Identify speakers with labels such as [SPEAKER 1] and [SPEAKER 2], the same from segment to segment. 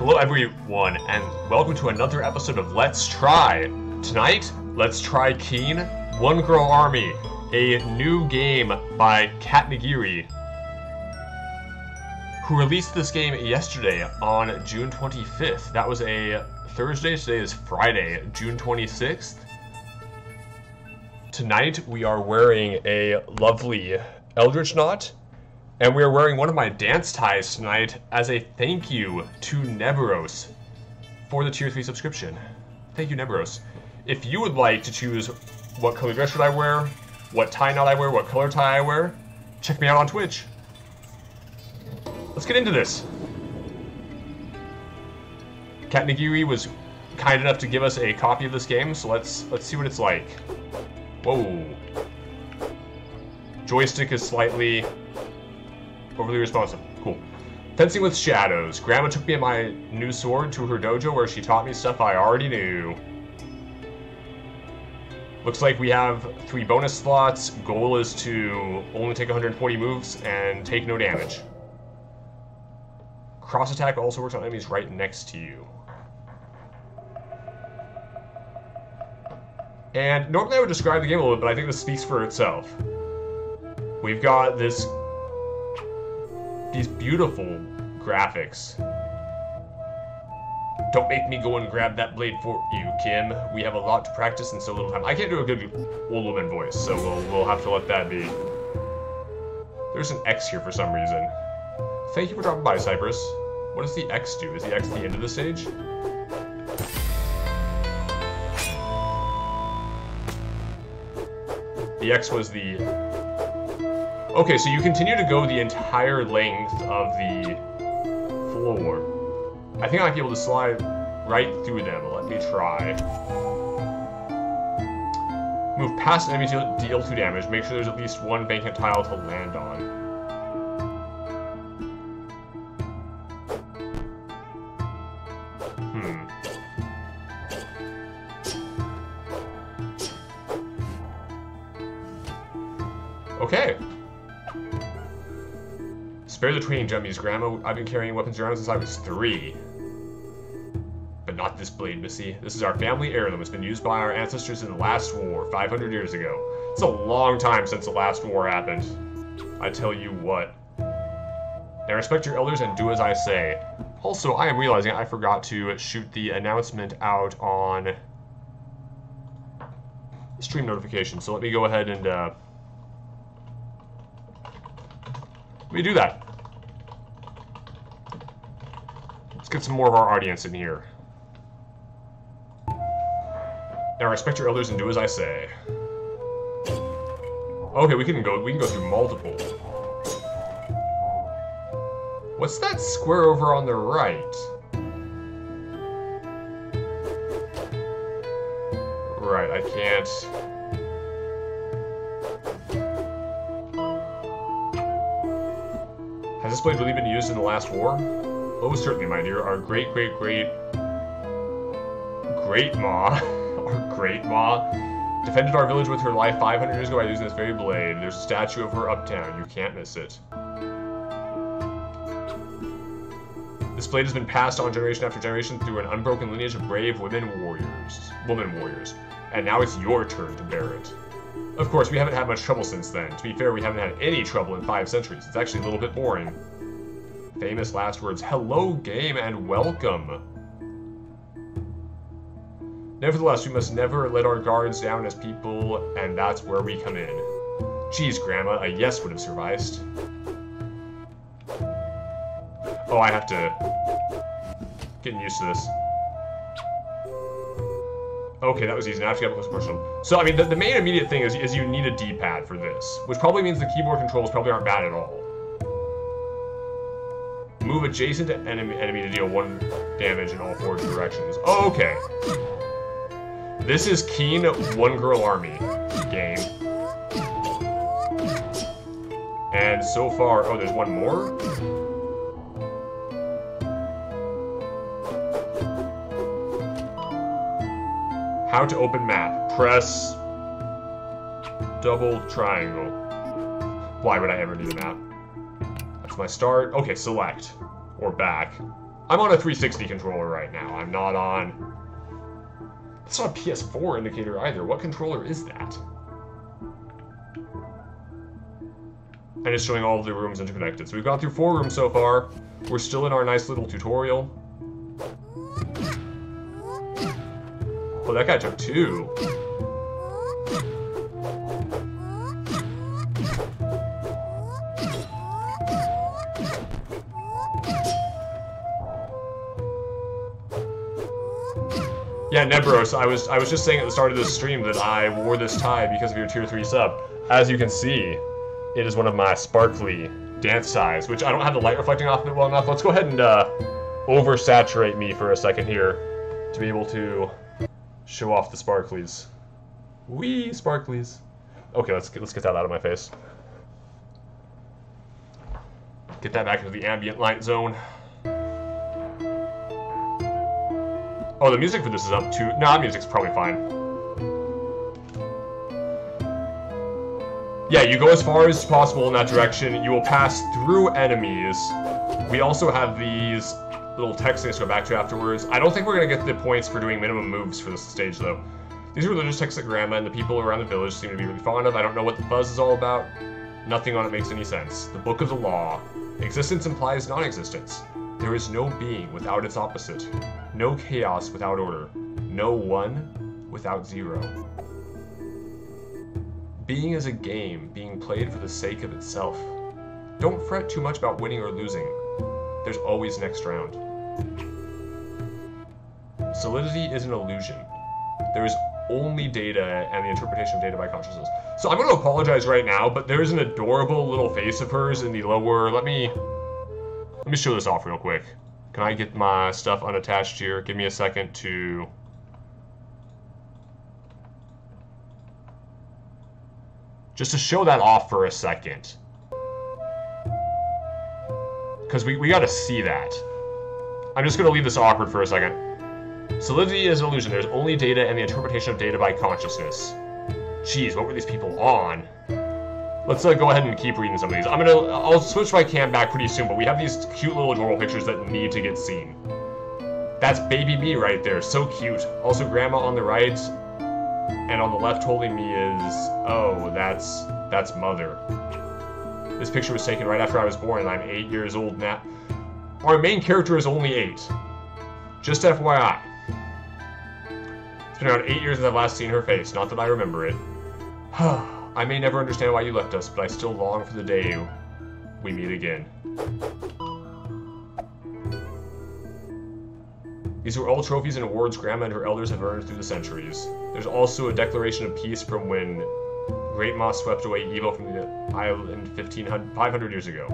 [SPEAKER 1] Hello everyone, and welcome to another episode of Let's Try. Tonight, let's try Keen, One Girl Army, a new game by Cat Nigiri, who released this game yesterday on June 25th. That was a Thursday, today is Friday, June 26th. Tonight, we are wearing a lovely Eldritch Knot, and we are wearing one of my dance ties tonight as a thank you to Nebiros for the tier 3 subscription. Thank you, Nebiros. If you would like to choose what color dress should I wear, what tie knot I wear, what color tie I wear, check me out on Twitch. Let's get into this. Cat was kind enough to give us a copy of this game, so let's let's see what it's like. Whoa. Joystick is slightly overly responsive. Cool. Fencing with Shadows. Grandma took me and my new sword to her dojo where she taught me stuff I already knew. Looks like we have three bonus slots. Goal is to only take 140 moves and take no damage. Cross attack also works on enemies right next to you. And normally I would describe the game a little bit, but I think this speaks for itself. We've got this these beautiful graphics. Don't make me go and grab that blade for you, Kim. We have a lot to practice in so little time. I can't do a good old woman voice, so we'll, we'll have to let that be. There's an X here for some reason. Thank you for dropping by, Cypress. What does the X do? Is the X the end of the stage? The X was the... Okay, so you continue to go the entire length of the floor. I think I might be able to slide right through them. Let me try. Move past enemies to deal 2 damage. Make sure there's at least one vacant tile to land on. Spare the training jummies, Grandma. I've been carrying weapons around since I was three. But not this blade, Missy. This is our family heirloom. It's been used by our ancestors in the last war, 500 years ago. It's a long time since the last war happened. I tell you what. Now respect your elders and do as I say. Also, I am realizing I forgot to shoot the announcement out on stream notification. So let me go ahead and uh, let me do that. Get some more of our audience in here. Now respect your elders and do as I say. Okay, we can go we can go through multiple. What's that square over on the right? Right, I can't... Has this blade really been used in the last war? Oh, certainly, my dear. Our great, great, great... Great Ma, our great Ma, defended our village with her life 500 years ago by using this very blade. There's a statue of her uptown. You can't miss it. This blade has been passed on generation after generation through an unbroken lineage of brave women warriors, woman warriors, and now it's your turn to bear it. Of course, we haven't had much trouble since then. To be fair, we haven't had any trouble in five centuries. It's actually a little bit boring. Famous last words. Hello, game, and welcome. Nevertheless, we must never let our guards down as people, and that's where we come in. Geez, Grandma, a yes would have sufficed. Oh, I have to... Getting used to this. Okay, that was easy. Now I have to get up close personal. So, I mean, the, the main immediate thing is, is you need a D-pad for this, which probably means the keyboard controls probably aren't bad at all. Move adjacent to enemy, enemy to deal one damage in all four directions. Oh, okay. This is Keen One Girl Army game. And so far, oh, there's one more? How to open map. Press double triangle. Why would I ever do a map? My start. Okay, select. Or back. I'm on a 360 controller right now. I'm not on... It's not a PS4 indicator either. What controller is that? And it's showing all the rooms interconnected. So we've gone through four rooms so far. We're still in our nice little tutorial. Oh, that guy took two. Yeah, Nebros, I was I was just saying at the start of this stream that I wore this tie because of your tier 3 sub. As you can see, it is one of my sparkly dance ties, which I don't have the light reflecting off of it well enough. Let's go ahead and uh, oversaturate me for a second here to be able to show off the sparklies. Wee sparklies. Okay, let's get, let's get that out of my face. Get that back into the ambient light zone. Oh, the music for this is up too. Nah, music's probably fine. Yeah, you go as far as possible in that direction. You will pass through enemies. We also have these little text things to go back to afterwards. I don't think we're going to get the points for doing minimum moves for this stage, though. These are religious texts that Grandma and the people around the village seem to be really fond of. I don't know what the buzz is all about. Nothing on it makes any sense. The Book of the Law. Existence implies non-existence. There is no being without its opposite, no chaos without order, no one without zero. Being is a game being played for the sake of itself. Don't fret too much about winning or losing. There's always next round. Solidity is an illusion. There is only data and the interpretation of data by consciousness. So I'm going to apologize right now, but there's an adorable little face of hers in the lower... Let me let me show this off real quick. Can I get my stuff unattached here? Give me a second to... Just to show that off for a second. Because we, we gotta see that. I'm just gonna leave this awkward for a second. Solidity is an illusion. There's only data and the interpretation of data by consciousness. Jeez, what were these people on? Let's uh, go ahead and keep reading some of these. I'm gonna, I'll switch my cam back pretty soon, but we have these cute little adorable pictures that need to get seen. That's baby me right there, so cute. Also grandma on the right, and on the left holding me is, oh, that's, that's mother. This picture was taken right after I was born, and I'm eight years old now. Our main character is only eight. Just FYI. It's been around eight years since I've last seen her face, not that I remember it. I may never understand why you left us, but I still long for the day we meet again. These are all trophies and awards Grandma and her elders have earned through the centuries. There's also a declaration of peace from when Great Moss swept away evil from the island 1500, 500 years ago.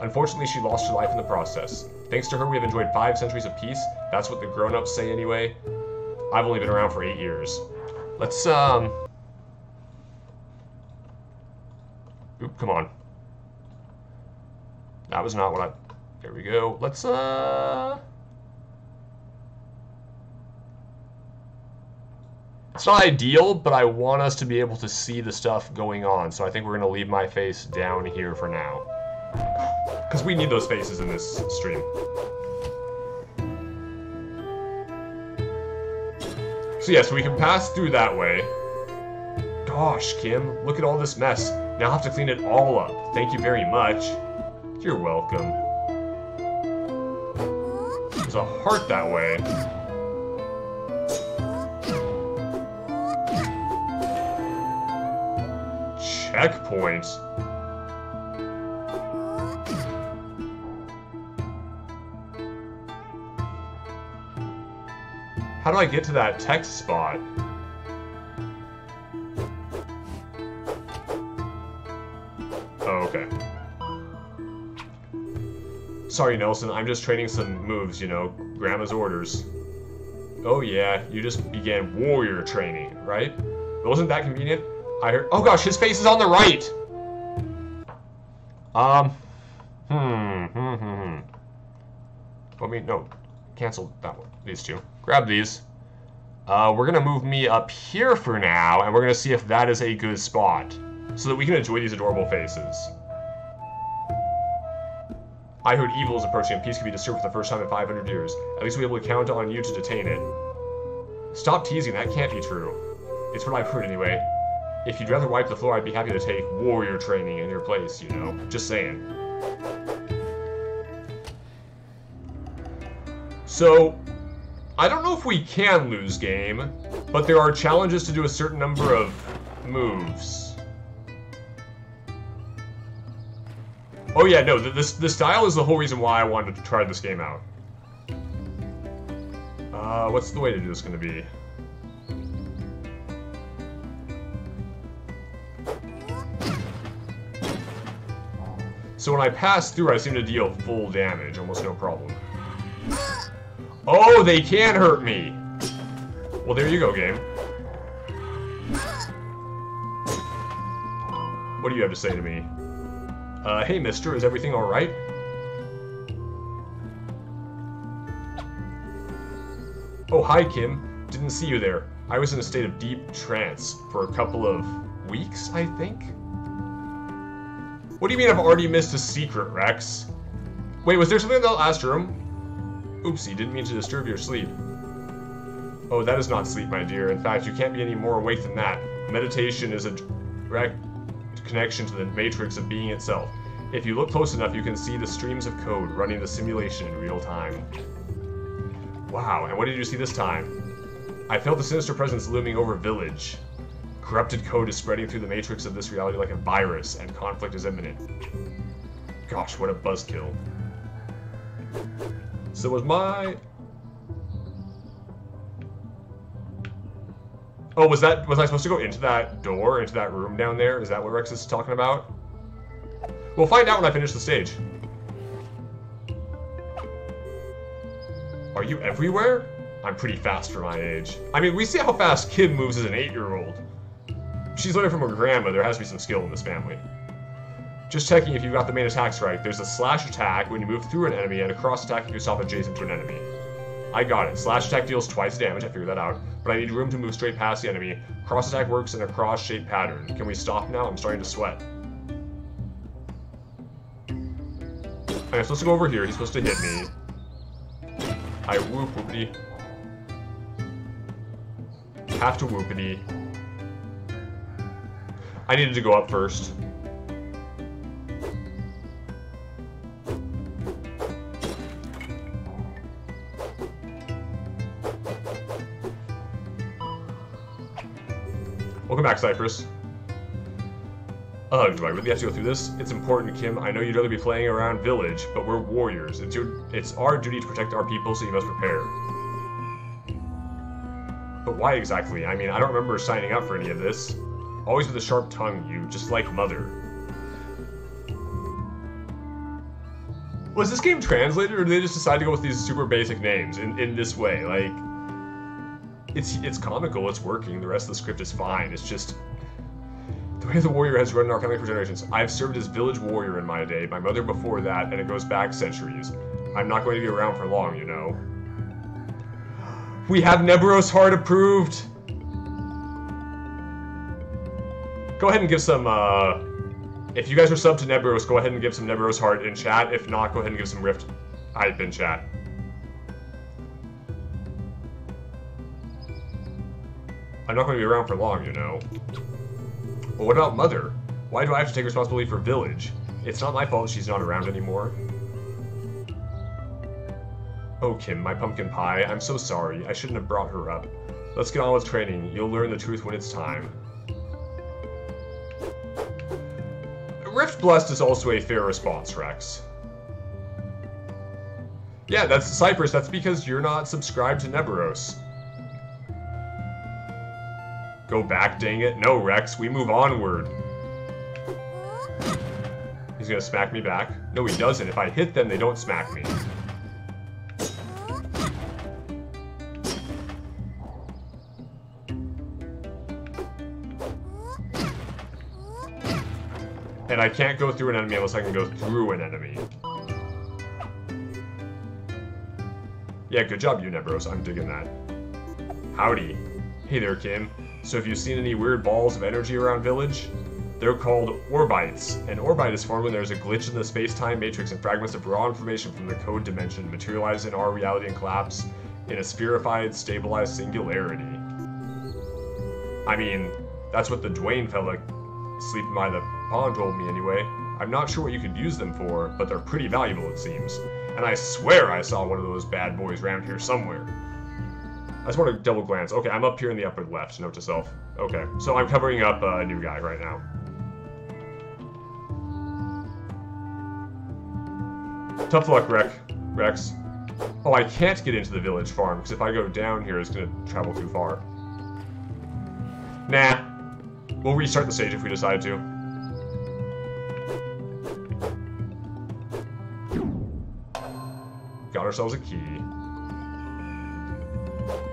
[SPEAKER 1] Unfortunately, she lost her life in the process. Thanks to her, we have enjoyed five centuries of peace. That's what the grown-ups say anyway. I've only been around for eight years. Let's, um... Oop, come on. That was not what I... There we go. Let's, uh... It's not ideal, but I want us to be able to see the stuff going on, so I think we're going to leave my face down here for now. Because we need those faces in this stream. So yeah, so we can pass through that way. Gosh, Kim, look at all this mess. Now I'll have to clean it all up. Thank you very much. You're welcome. There's a heart that way. Checkpoint. How do I get to that text spot? Sorry, Nelson, I'm just training some moves, you know, Grandma's orders. Oh yeah, you just began warrior training, right? Wasn't that convenient? I heard- Oh gosh, his face is on the right! Um, hmm, hmm, hmm, hmm. Let me, no, cancel that one, these two. Grab these. Uh, we're gonna move me up here for now, and we're gonna see if that is a good spot. So that we can enjoy these adorable faces. I heard evil is approaching and peace could be disturbed for the first time in 500 years. At least we'll be able to count on you to detain it. Stop teasing, that can't be true. It's what I've heard anyway. If you'd rather wipe the floor, I'd be happy to take warrior training in your place, you know? Just saying. So, I don't know if we can lose game, but there are challenges to do a certain number of moves. Oh yeah, no, this, the style is the whole reason why I wanted to try this game out. Uh, what's the way to do this gonna be? So when I pass through, I seem to deal full damage, almost no problem. Oh, they can hurt me! Well, there you go, game. What do you have to say to me? Uh, hey, mister, is everything alright? Oh, hi, Kim. Didn't see you there. I was in a state of deep trance for a couple of weeks, I think? What do you mean I've already missed a secret, Rex? Wait, was there something in the last room? Oopsie, didn't mean to disturb your sleep. Oh, that is not sleep, my dear. In fact, you can't be any more awake than that. Meditation is a direct connection to the matrix of being itself. If you look close enough, you can see the streams of code running the simulation in real time. Wow, and what did you see this time? I felt the sinister presence looming over Village. Corrupted code is spreading through the matrix of this reality like a virus, and conflict is imminent. Gosh, what a buzzkill. So was my... Oh, was that was I supposed to go into that door, into that room down there? Is that what Rex is talking about? We'll find out when I finish the stage. Are you everywhere? I'm pretty fast for my age. I mean, we see how fast Kim moves as an eight-year-old. She's learning from her grandma. There has to be some skill in this family. Just checking if you got the main attacks right. There's a slash attack when you move through an enemy, and a cross attack if you stop adjacent to an enemy. I got it. Slash attack deals twice damage, I figured that out, but I need room to move straight past the enemy. Cross attack works in a cross-shaped pattern. Can we stop now? I'm starting to sweat. I'm supposed to go over here. He's supposed to hit me. I whoop whoopity. Have to whoopity. I needed to go up first. Welcome back, Cypress. Ugh, do I really have to go through this? It's important, Kim. I know you'd rather be playing around village, but we're warriors. It's your it's our duty to protect our people, so you must prepare. But why exactly? I mean, I don't remember signing up for any of this. Always with a sharp tongue, you, just like Mother. Was this game translated, or did they just decide to go with these super basic names in, in this way? Like, it's it's comical, it's working. The rest of the script is fine. It's just the way the warrior has run our family for generations. I've served as village warrior in my day. My mother before that, and it goes back centuries. I'm not going to be around for long, you know. We have Nebros Heart approved. Go ahead and give some. Uh, if you guys are sub to Nebros, go ahead and give some Nebros Heart in chat. If not, go ahead and give some Rift hype in chat. I'm not going to be around for long, you know. But what about Mother? Why do I have to take responsibility for Village? It's not my fault she's not around anymore. Oh, Kim, my pumpkin pie, I'm so sorry. I shouldn't have brought her up. Let's get on with training. You'll learn the truth when it's time. Rift Blessed is also a fair response, Rex. Yeah, that's Cypress. That's because you're not subscribed to Nebiros. Go back, dang it. No, Rex, we move onward. He's gonna smack me back. No, he doesn't. If I hit them, they don't smack me. And I can't go through an enemy unless I can go through an enemy. Yeah, good job, you Nebros. I'm digging that. Howdy. Hey there, Kim. So if you've seen any weird balls of energy around Village? They're called orbites. An orbite is formed when there's a glitch in the space-time matrix and fragments of raw information from the code dimension materialize in our reality and collapse in a spherified, stabilized singularity. I mean, that's what the Dwayne fella sleeping by the pond told me anyway. I'm not sure what you could use them for, but they're pretty valuable it seems. And I swear I saw one of those bad boys around here somewhere. I just want to double glance. Okay, I'm up here in the upper left, note to self. Okay, so I'm covering up uh, a new guy right now. Tough luck, Rex. Rex. Oh, I can't get into the village farm, because if I go down here, it's going to travel too far. Nah. We'll restart the stage if we decide to. Got ourselves a key.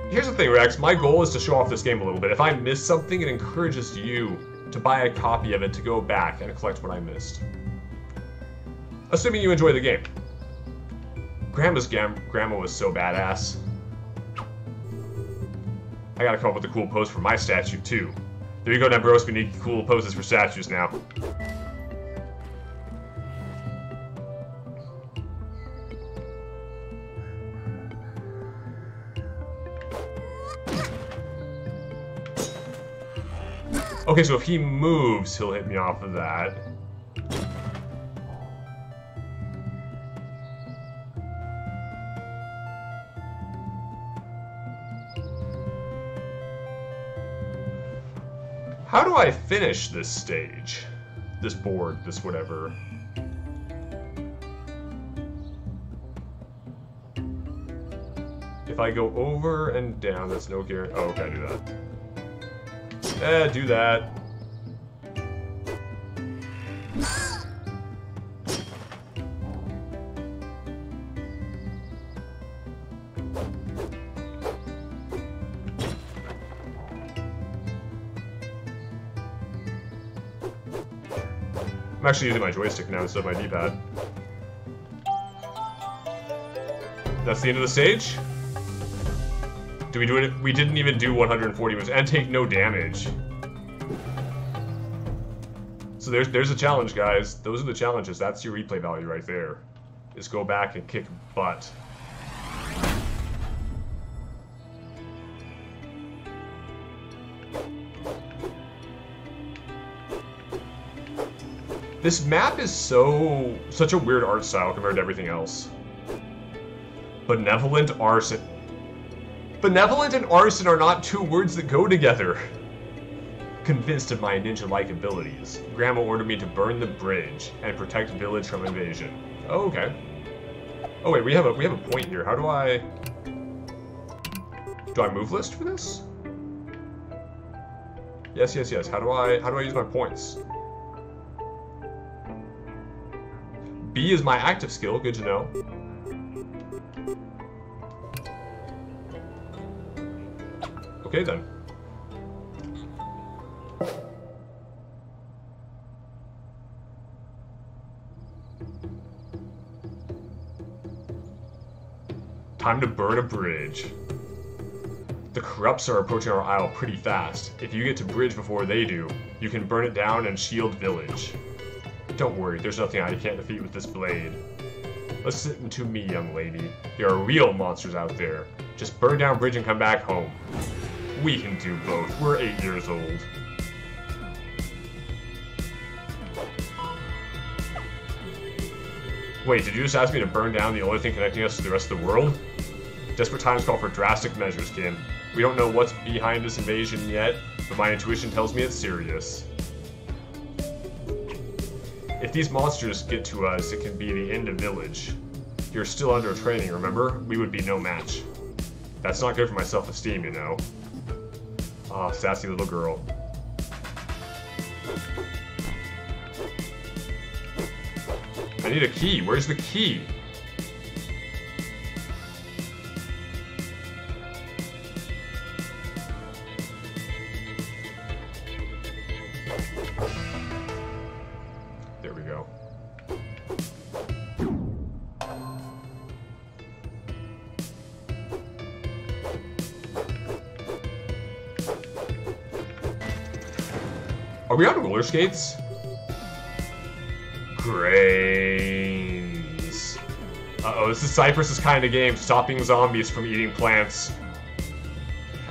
[SPEAKER 1] Here's the thing, Rex. My goal is to show off this game a little bit. If I miss something, it encourages you to buy a copy of it to go back and collect what I missed. Assuming you enjoy the game. Grandma's gam grandma was so badass. I gotta come up with a cool pose for my statue, too. There you go, Nebros. We need cool poses for statues now. Okay, so if he moves, he'll hit me off of that. How do I finish this stage? This board, this whatever. If I go over and down, that's no guarantee. Oh, okay, I do that. Eh, do that. I'm actually using my joystick now instead of my D-pad. That's the end of the stage? We do it? We didn't even do 140 moves and take no damage. So there's there's a challenge, guys. Those are the challenges. That's your replay value right there. Is go back and kick butt. This map is so such a weird art style compared to everything else. Benevolent arson. Benevolent and arson are not two words that go together. Convinced of my ninja-like abilities, Grandma ordered me to burn the bridge and protect village from invasion. Oh, okay. Oh wait, we have a we have a point here. How do I Do I move list for this? Yes, yes, yes. How do I how do I use my points? B is my active skill, good to know. Okay then. Time to burn a bridge. The corrupts are approaching our isle pretty fast. If you get to bridge before they do, you can burn it down and shield village. Don't worry, there's nothing I can't defeat with this blade. Listen to me, young lady. There are real monsters out there. Just burn down bridge and come back home. We can do both. We're eight years old. Wait, did you just ask me to burn down the only thing connecting us to the rest of the world? Desperate times call for drastic measures, Kim. We don't know what's behind this invasion yet, but my intuition tells me it's serious. If these monsters get to us, it can be the end of village. You're still under training, remember? We would be no match. That's not good for my self-esteem, you know. Ah, oh, sassy little girl. I need a key. Where's the key? roller skates? Grains. Uh-oh, this is Cypress's kind of game, stopping zombies from eating plants.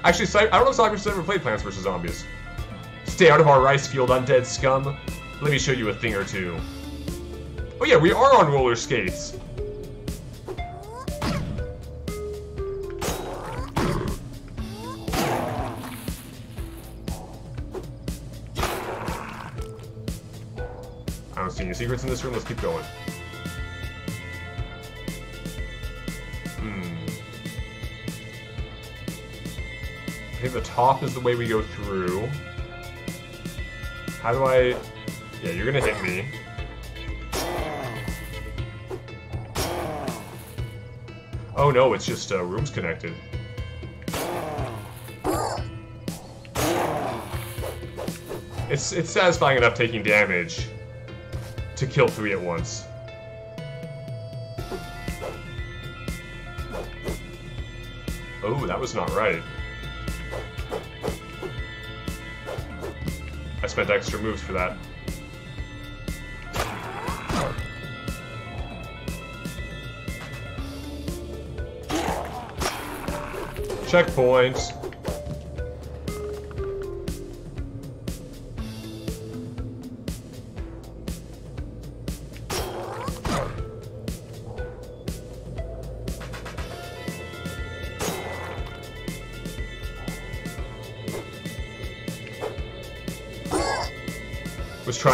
[SPEAKER 1] Actually, Cy I don't know if Cypress has ever played Plants vs. Zombies. Stay out of our rice field, undead scum. Let me show you a thing or two. Oh yeah, we are on roller skates. Secrets in this room. Let's keep going. Hmm. I think the top is the way we go through. How do I... Yeah, you're gonna hit me. Oh no, it's just uh, rooms connected. It's, it's satisfying enough taking damage to kill three at once. Oh, that was not right. I spent extra moves for that. Checkpoints.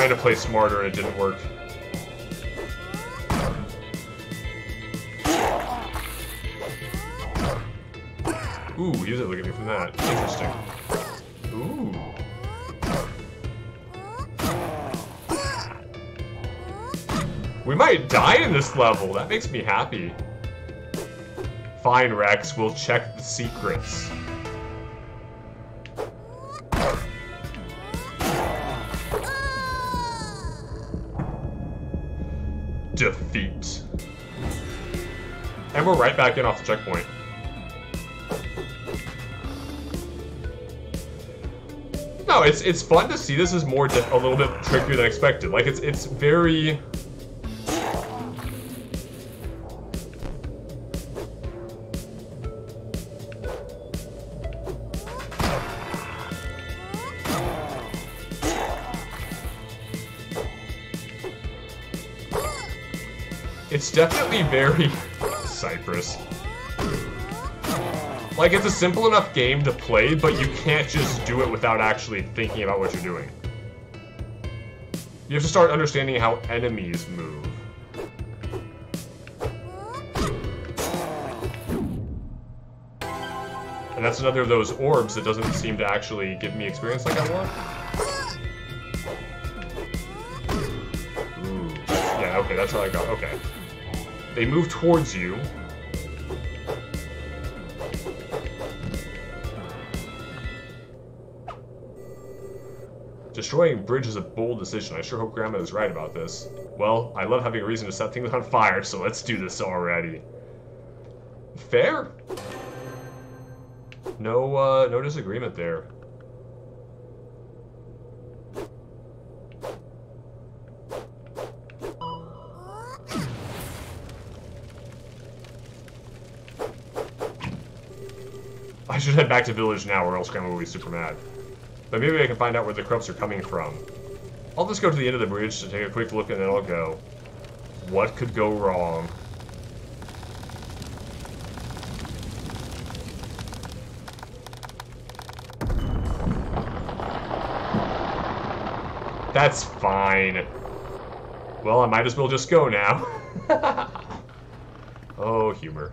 [SPEAKER 1] Trying to play smarter and it didn't work. Ooh, he doesn't look at me from that. Interesting. Ooh. We might die in this level. That makes me happy. Fine, Rex. We'll check the secrets. We're right back in off the checkpoint. No, it's it's fun to see this is more a little bit trickier than expected. Like it's it's very It's definitely very Cypress. Like, it's a simple enough game to play, but you can't just do it without actually thinking about what you're doing. You have to start understanding how enemies move. And that's another of those orbs that doesn't seem to actually give me experience like I want. Ooh. Yeah, okay, that's how I got. Okay. They move towards you. Destroying bridge is a bold decision. I sure hope Grandma is right about this. Well, I love having a reason to set things on fire, so let's do this already. Fair? No, uh, no disagreement there. I should head back to village now or else Grandma will be super mad. But maybe I can find out where the Krupps are coming from. I'll just go to the end of the bridge to take a quick look and then I'll go. What could go wrong? That's fine. Well, I might as well just go now. oh, humor.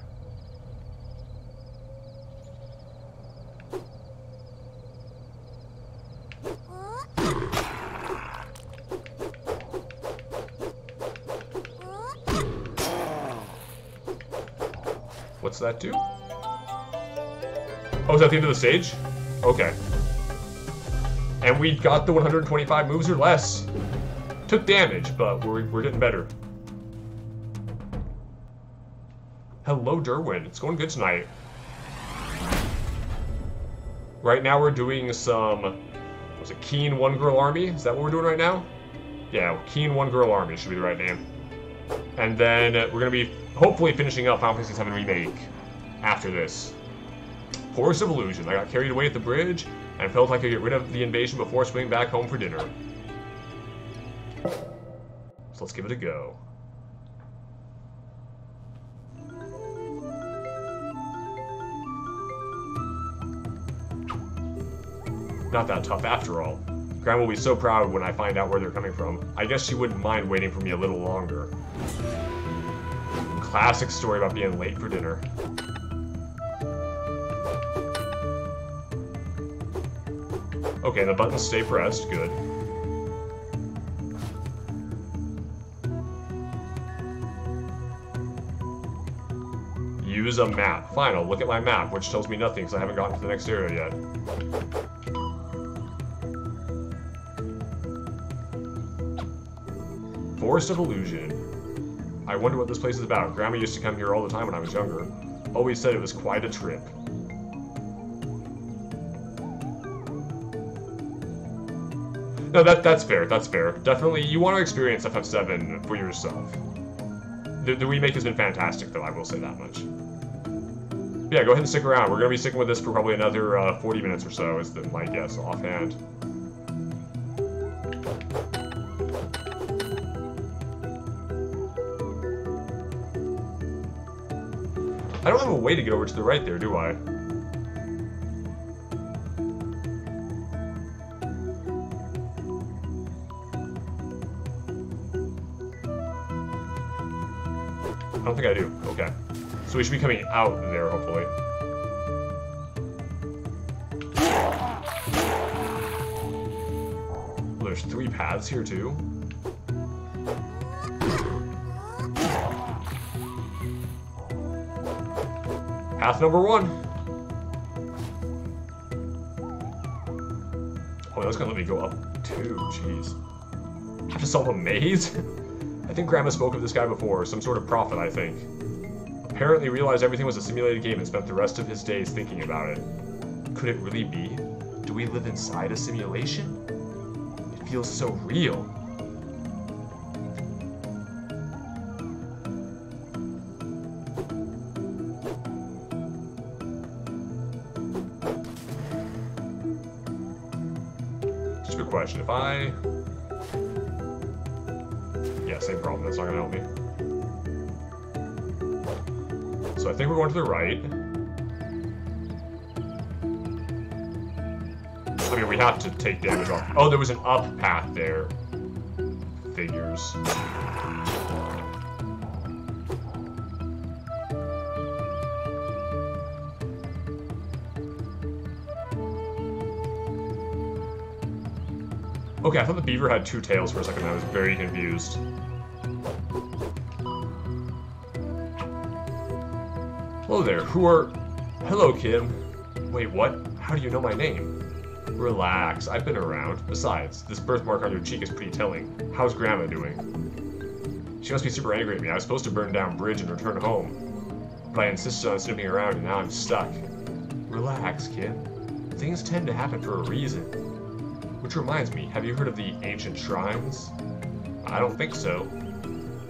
[SPEAKER 1] That too? Oh, is that the end of the stage? Okay. And we got the 125 moves or less. Took damage, but we're, we're getting better. Hello, Derwin. It's going good tonight. Right now we're doing some... Was it Keen One Girl Army? Is that what we're doing right now? Yeah, Keen One Girl Army should be the right name. And then we're going to be hopefully finishing up Final Fantasy VII Remake after this. Forest of Illusion. I got carried away at the bridge and felt like I could get rid of the invasion before swinging back home for dinner. So let's give it a go. Not that tough after all. Grandma will be so proud when I find out where they're coming from. I guess she wouldn't mind waiting for me a little longer. Classic story about being late for dinner. Okay, the buttons stay pressed. Good. Use a map. Fine, I'll look at my map, which tells me nothing because I haven't gotten to the next area yet. Forest of Illusion. I wonder what this place is about. Grandma used to come here all the time when I was younger. Always said it was quite a trip. No, that that's fair. That's fair. Definitely, you want to experience FF7 for yourself. The, the remake has been fantastic, though. I will say that much. yeah, go ahead and stick around. We're gonna be sticking with this for probably another uh, 40 minutes or so, is the, my guess offhand. I don't have a way to get over to the right there, do I? I don't think I do. Okay. So we should be coming out there, hopefully. Well, there's three paths here, too. Number one. Oh, that's gonna let me go up too, jeez. Have to solve a maze? I think Grandma spoke of this guy before, some sort of prophet, I think. Apparently realized everything was a simulated game and spent the rest of his days thinking about it. Could it really be? Do we live inside a simulation? It feels so real. Yeah, same problem. That's not to help me. So I think we're going to the right. I mean, we have to take damage off. Oh, there was an up path there. Figures. I thought the beaver had two tails for a second. I was very confused. Hello there. Who are... Hello, Kim. Wait, what? How do you know my name? Relax, I've been around. Besides, this birthmark on your cheek is pretty telling. How's Grandma doing? She must be super angry at me. I was supposed to burn down bridge and return home. But I insisted on snooping around and now I'm stuck. Relax, Kim. Things tend to happen for a reason. Which reminds me, have you heard of the ancient shrines? I don't think so.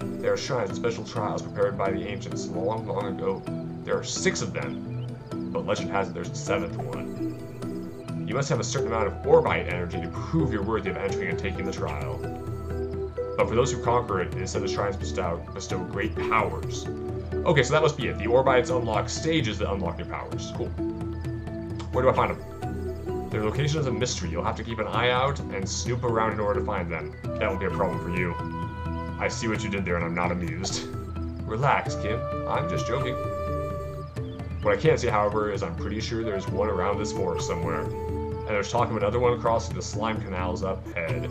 [SPEAKER 1] There are shrines special trials prepared by the ancients long, long ago. There are six of them, but legend has it there's a seventh one. You must have a certain amount of Orbite energy to prove you're worthy of entering and taking the trial. But for those who conquer it, it is said the shrines bestow, bestow great powers. Okay, so that must be it. The Orbites unlock stages that unlock their powers. Cool. Where do I find them? Their location is a mystery. You'll have to keep an eye out and snoop around in order to find them. That won't be a problem for you. I see what you did there and I'm not amused. Relax, Kim. I'm just joking. What I can't say, however, is I'm pretty sure there's one around this forest somewhere. And there's talk of another one crossing the slime canals up ahead.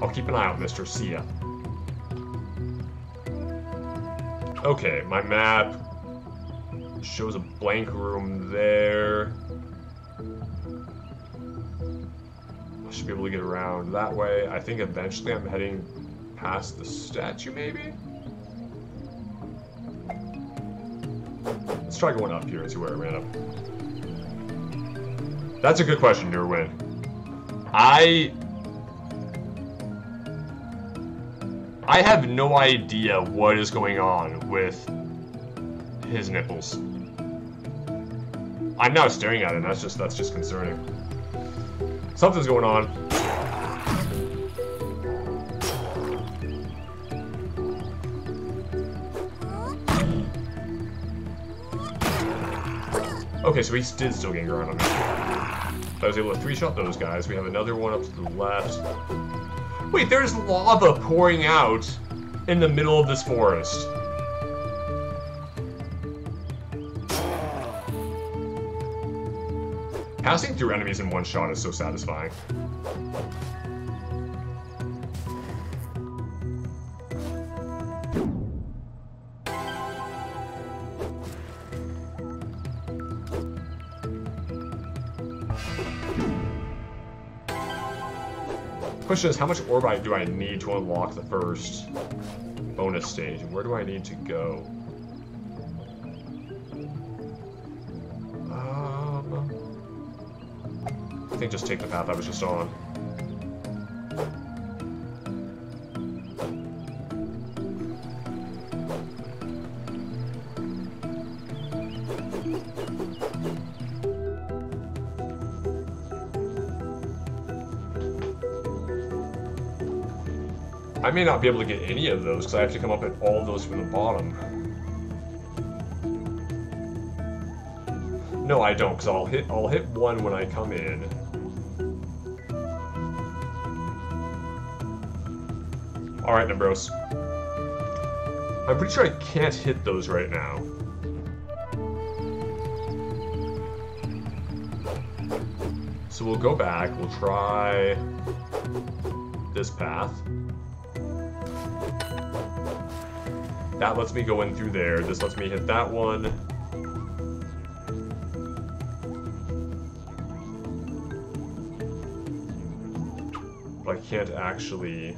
[SPEAKER 1] I'll keep an eye out, mister. See ya. Okay, my map shows a blank room there. I should be able to get around that way. I think eventually I'm heading past the statue, maybe? Let's try going up here and see where I ran up. That's a good question, Nurwin. I... I I have no idea what is going on with his nipples. I'm now staring at it, that's just that's just concerning. Something's going on. Okay, so he did still gain ground on me. I was able to three-shot those guys. We have another one up to the left. Wait, there's lava pouring out in the middle of this forest. Passing through enemies in one shot is so satisfying. Question is, how much orbite do I need to unlock the first bonus stage? Where do I need to go? Think just take the path I was just on. I may not be able to get any of those because I have to come up at all those from the bottom. No, I don't, because I'll hit I'll hit one when I come in. Alright, Nebiros. I'm pretty sure I can't hit those right now. So we'll go back, we'll try this path. That lets me go in through there. This lets me hit that one. But I can't actually...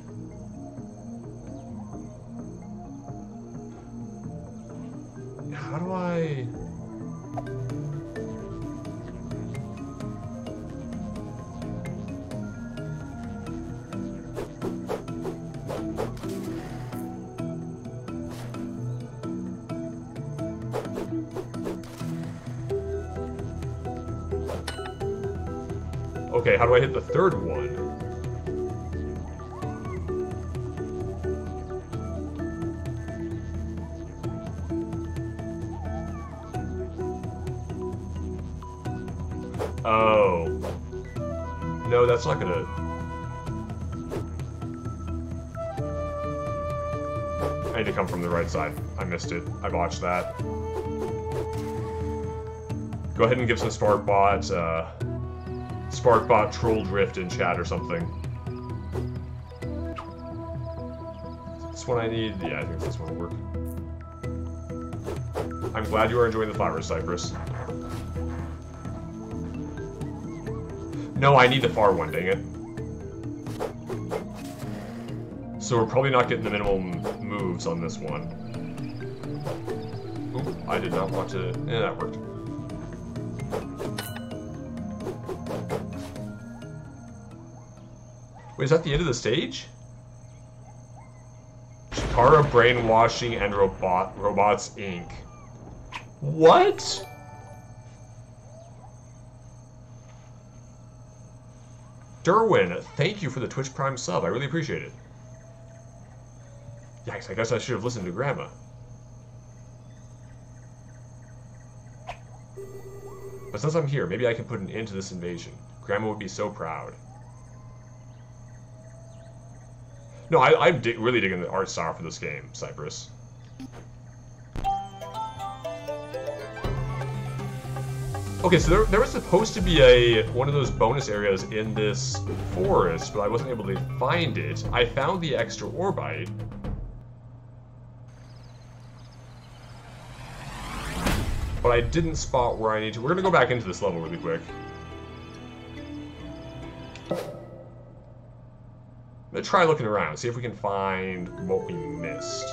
[SPEAKER 1] missed it. I botched that. Go ahead and give some Sparkbot, uh, Sparkbot troll drift in chat or something. This one I need? Yeah, I think this one will work. I'm glad you are enjoying the flowers, Cypress. No, I need the far one, dang it. So we're probably not getting the minimum moves on this one. I did not want to... Yeah, that worked. Wait, is that the end of the stage? Chikara Brainwashing and Robot Robots Inc. What? Derwin, thank you for the Twitch Prime sub. I really appreciate it. Yikes, I guess I should have listened to Grandma. But since I'm here, maybe I can put an end to this invasion. Grandma would be so proud. No, I, am really digging the art style for this game, Cypress. Okay, so there, there was supposed to be a one of those bonus areas in this forest, but I wasn't able to find it. I found the extra orbite. But I didn't spot where I need to. We're gonna go back into this level really quick. Let's try looking around, see if we can find what we missed.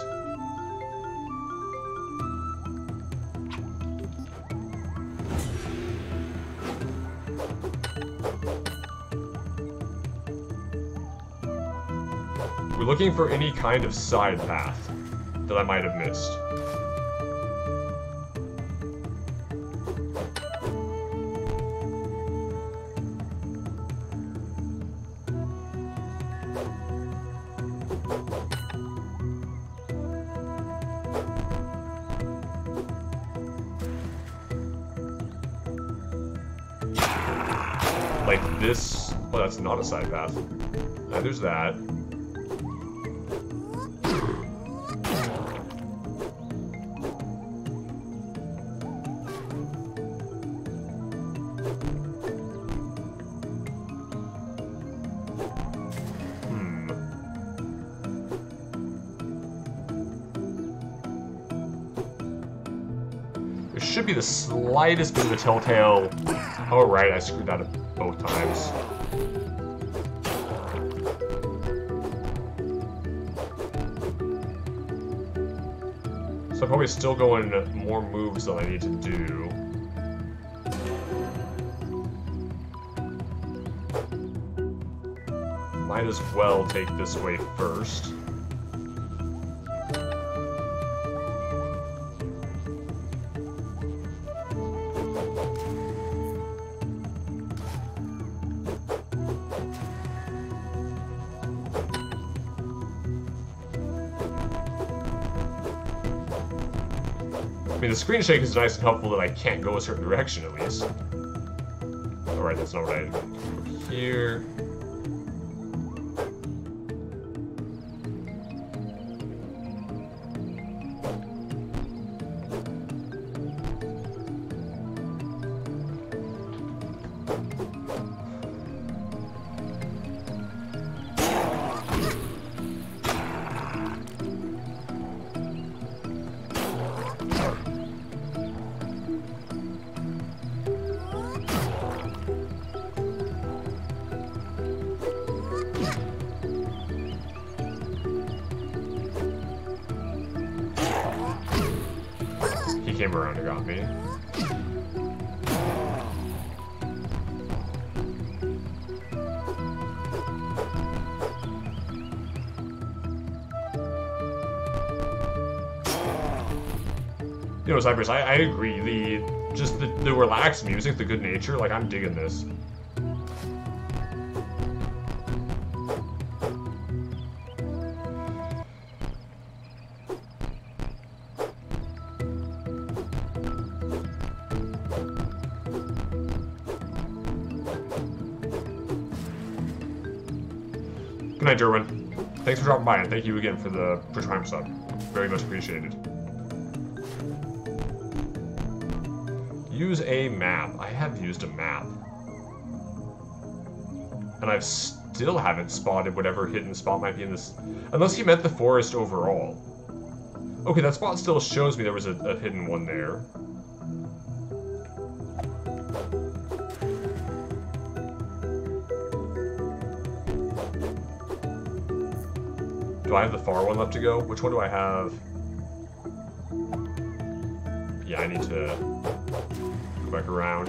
[SPEAKER 1] We're looking for any kind of side path that I might have missed. Not a side path. There's that. Hmm. There should be the slightest bit of a telltale... Oh, right, I screwed that up both times. Probably still going more moves than I need to do. Might as well take this way first. Screen shake is nice and helpful that I can't go a certain direction, at least. Alright, that's not do here. Cypress, I, I agree. The just the, the relaxed music, the good nature, like I'm digging this. Good night, Derwin. Thanks for dropping by, and thank you again for the for Prime sub. Very much appreciated. Use a map. I have used a map. And I've still haven't spotted whatever hidden spot might be in this... Unless he meant the forest overall. Okay, that spot still shows me there was a, a hidden one there. Do I have the far one left to go? Which one do I have? Yeah, I need to back around.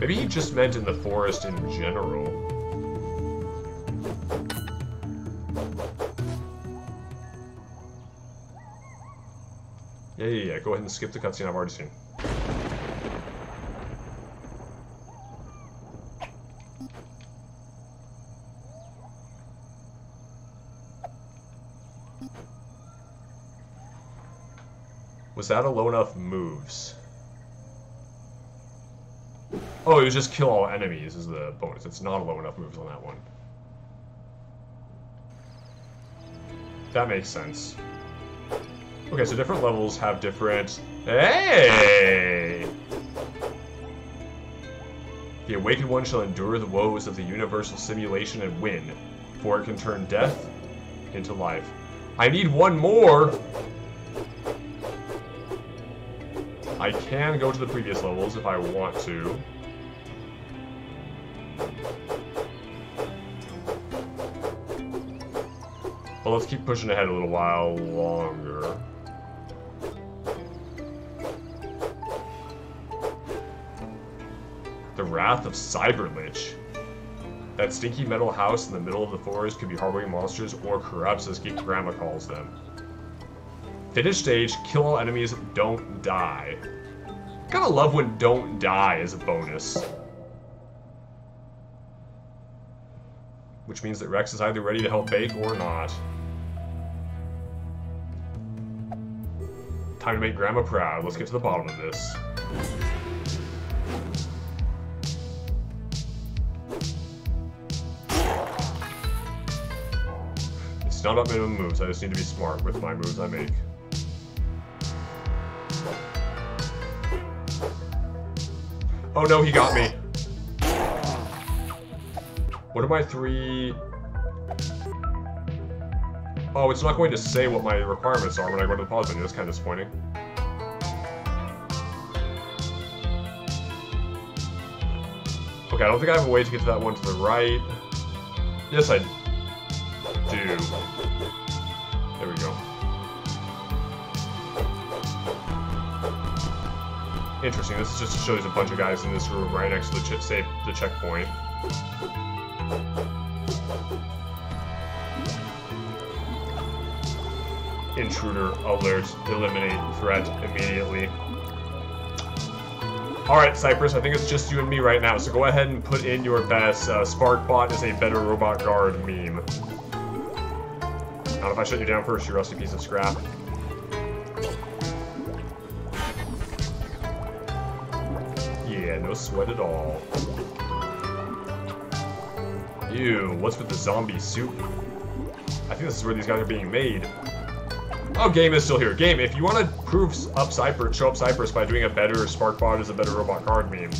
[SPEAKER 1] Maybe he just meant in the forest in general. Yeah, yeah, yeah. Go ahead and skip the cutscene I've already seen. That a low enough moves? Oh, it was just kill all enemies is the bonus. It's not a low enough moves on that one. That makes sense. Okay, so different levels have different... Hey! The Awakened One shall endure the woes of the universal simulation and win, for it can turn death into life. I need one more! I can go to the previous levels if I want to. But let's keep pushing ahead a little while longer. The Wrath of Cyberlich! That stinky metal house in the middle of the forest could be harboring monsters or corrupts, as Geek Grandma calls them. Finish stage, kill all enemies, don't die. Gotta love when don't die is a bonus. Which means that Rex is either ready to help Bake or not. Time to make Grandma proud. Let's get to the bottom of this. It's not about minimum moves, I just need to be smart with my moves I make. Oh no, he got me. What are my three... Oh, it's not going to say what my requirements are when I go to the pause menu. That's kind of disappointing. Okay, I don't think I have a way to get to that one to the right. Yes, I Interesting. This is just to show there's a bunch of guys in this room right next to the, ch safe, the checkpoint. Intruder alert. Eliminate threat immediately. Alright, Cypress, I think it's just you and me right now, so go ahead and put in your best. Uh, Sparkbot is a better robot guard meme. Not if I shut you down first, you rusty piece of scrap. Sweat at all. Ew, what's with the zombie soup? I think this is where these guys are being made. Oh, Game is still here. Game, if you want to prove up Cypress, show up Cypress by doing a better Sparkbot is a better robot guard meme.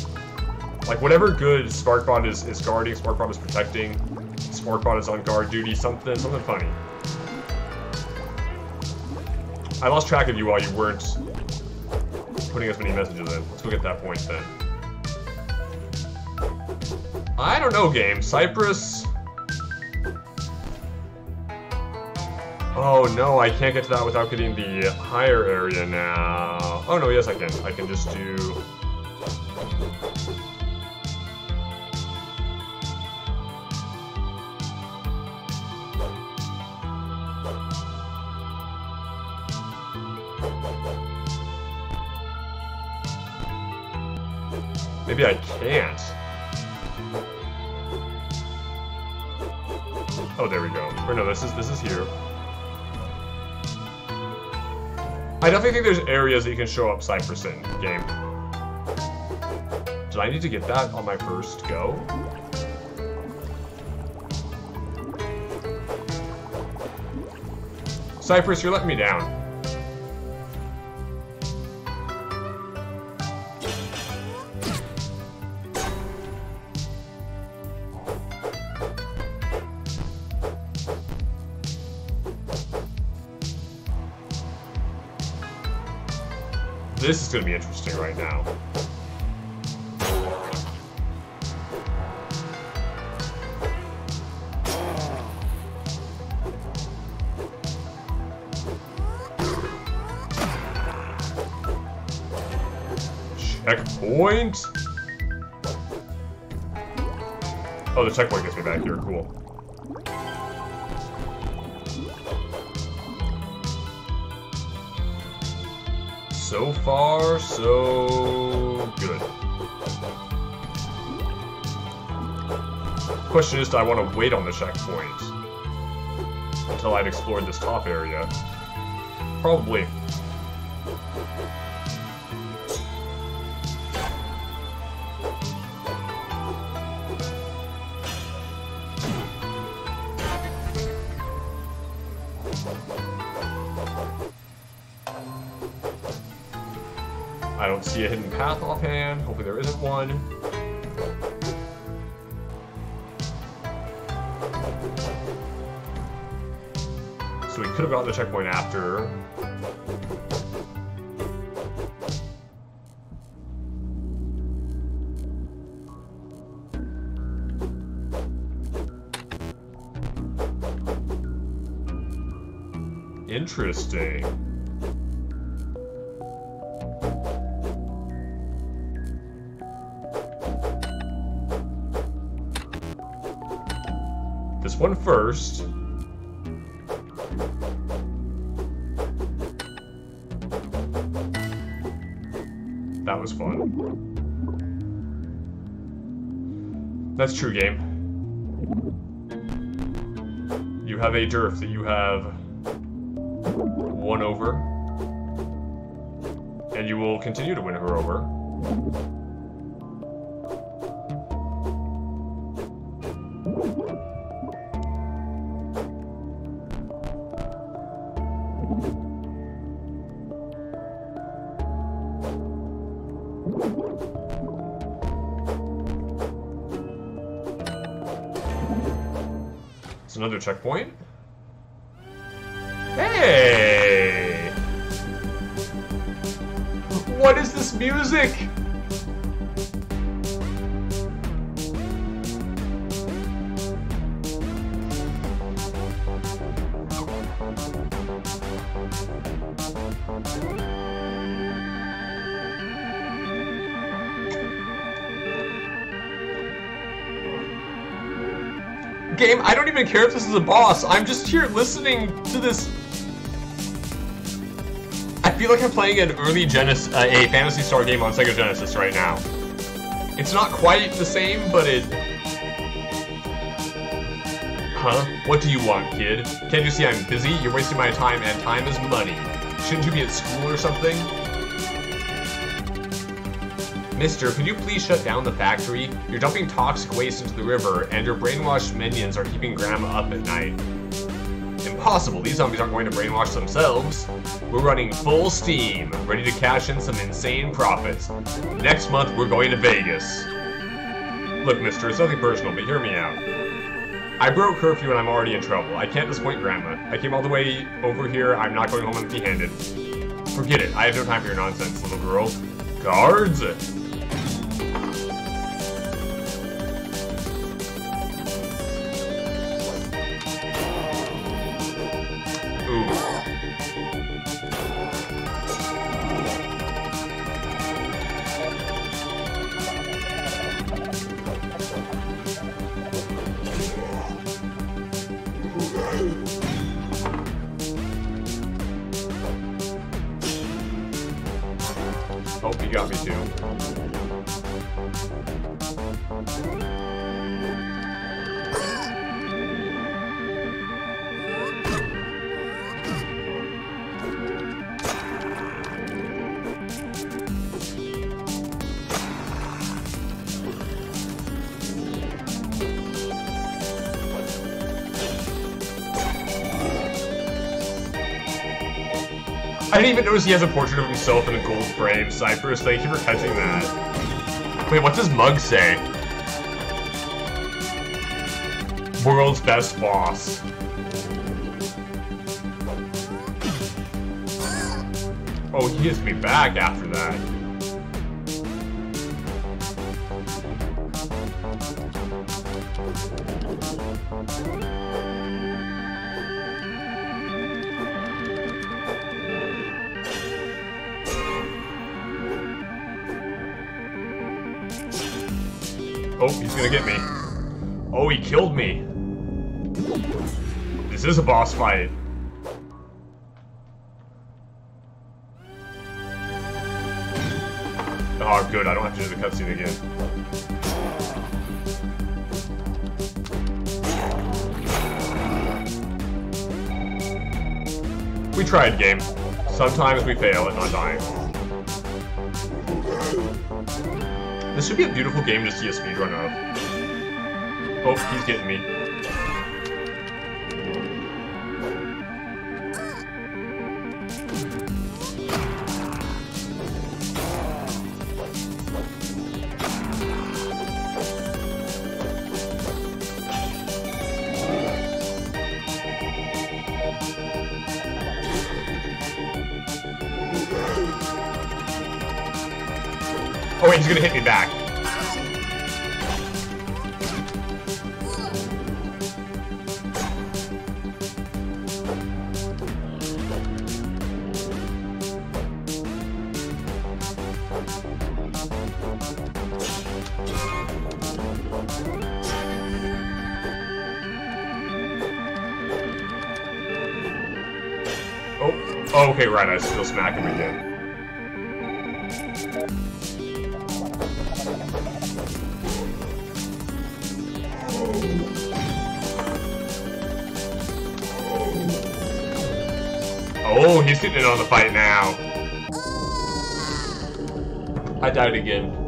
[SPEAKER 1] Like, whatever good Sparkbot is, is guarding, Sparkbot is protecting, Sparkbot is on guard duty, something, something funny. I lost track of you while you weren't putting as many messages in. Let's go get that point then. I don't know, game. Cypress... Oh no, I can't get to that without getting the higher area now. Oh no, yes I can. I can just do... Maybe I can't. This is this is here. I definitely think there's areas that you can show up Cypress in game. Did I need to get that on my first go? Cypress, you're letting me down. Going to be interesting right now. Checkpoint? Oh, the checkpoint gets me back here. Cool. So good. Question is, do I want to wait on the checkpoint until I've explored this top area? Probably. See a hidden path offhand. Hopefully there isn't one. So we could have gotten the checkpoint after. Interesting. That's true, game. You have a Durf that you have won over. And you will continue to win her over. Checkpoint. Hey! What is this music? Even care if this is a boss. I'm just here listening to this. I feel like I'm playing an early Genesis, uh, a Phantasy Star game on Sega Genesis right now. It's not quite the same, but it. Huh? What do you want, kid? Can't you see I'm busy? You're wasting my time, and time is money. Shouldn't you be at school or something? Mister, could you please shut down the factory? You're dumping toxic waste into the river, and your brainwashed minions are keeping Grandma up at night. Impossible, these zombies aren't going to brainwash themselves. We're running full steam, ready to cash in some insane profits. Next month, we're going to Vegas. Look, mister, it's nothing personal, but hear me out. I broke curfew and I'm already in trouble. I can't disappoint Grandma. I came all the way over here, I'm not going home empty-handed. Forget it, I have no time for your nonsense, little girl. Guards! Notice he has a portrait of himself in a gold frame. Cypress, thank you for catching that. Wait, what does Mug say? World's best boss. Oh, he hits me back after killed me. This is a boss fight. Oh, good. I don't have to do the cutscene again. We tried, game. Sometimes we fail at not dying. This should be a beautiful game to see a speedrun of. Oh, he's getting me. Oh wait, he's gonna hit me back. Okay, right, I still smack him again. Oh, he's getting in on the fight now. I died again.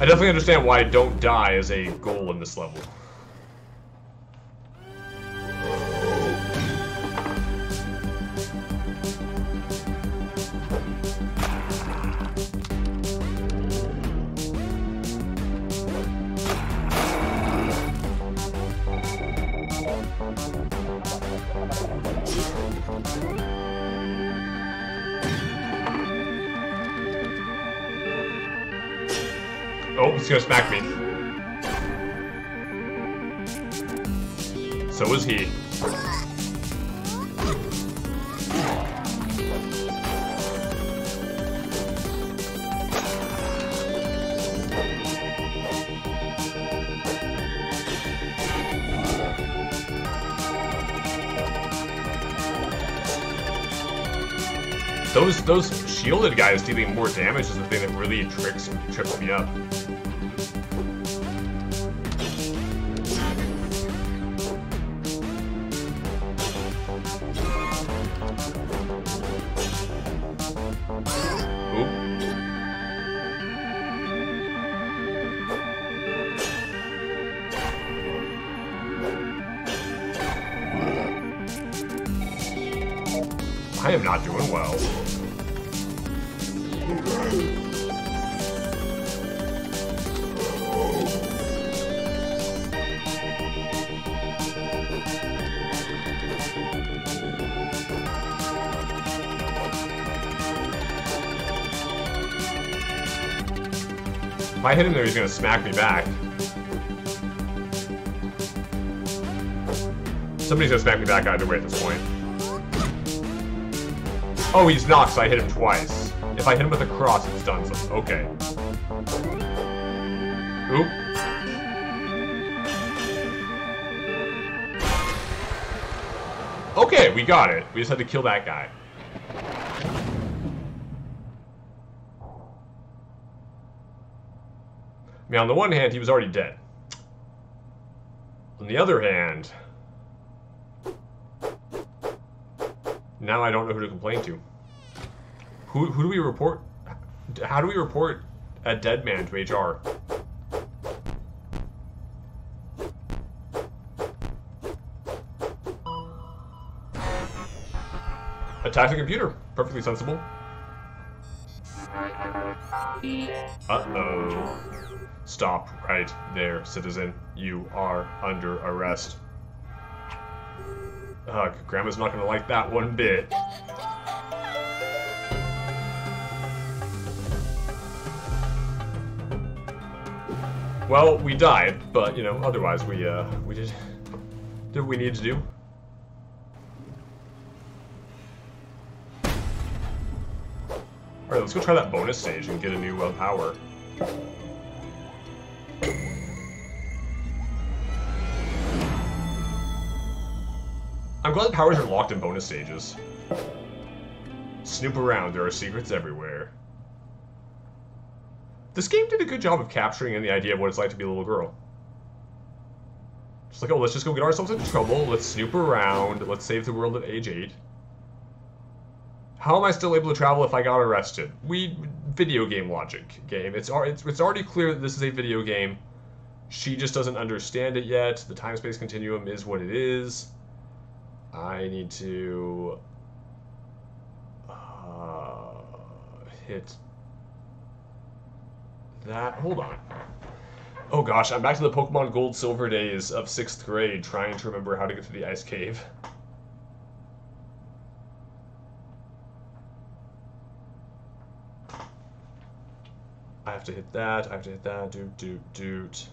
[SPEAKER 1] I definitely understand why I don't die is a goal in this level. Dealing more damage is the thing that really tricks trips me up. I am not doing well. If I hit him there, he's gonna smack me back. Somebody's gonna smack me back either way at this point. Oh, he's not, so I hit him twice. If I hit him with a cross, it's done. So, okay. Oop. Okay, we got it. We just had to kill that guy. Mean, on the one hand, he was already dead. On the other hand, now I don't know who to complain to. Who, who do we report? How do we report a dead man to HR? Attack the computer. Perfectly sensible. Uh-oh. Stop right there, citizen. You are under arrest. Ugh, Grandma's not gonna like that one bit. Well, we died, but, you know, otherwise we, uh, we did, did what we needed to do. Let's go try that bonus stage and get a new uh, power. I'm glad powers are locked in bonus stages. Snoop around, there are secrets everywhere. This game did a good job of capturing in the idea of what it's like to be a little girl. Just like, oh, let's just go get ourselves into trouble, let's snoop around, let's save the world at age 8. How am I still able to travel if I got arrested? We, video game logic game. It's, it's, it's already clear that this is a video game. She just doesn't understand it yet. The time-space continuum is what it is. I need to uh, hit that. Hold on. Oh gosh, I'm back to the Pokemon Gold Silver days of 6th grade trying to remember how to get to the Ice Cave. To hit that, I have to hit that, doot, doot, doot.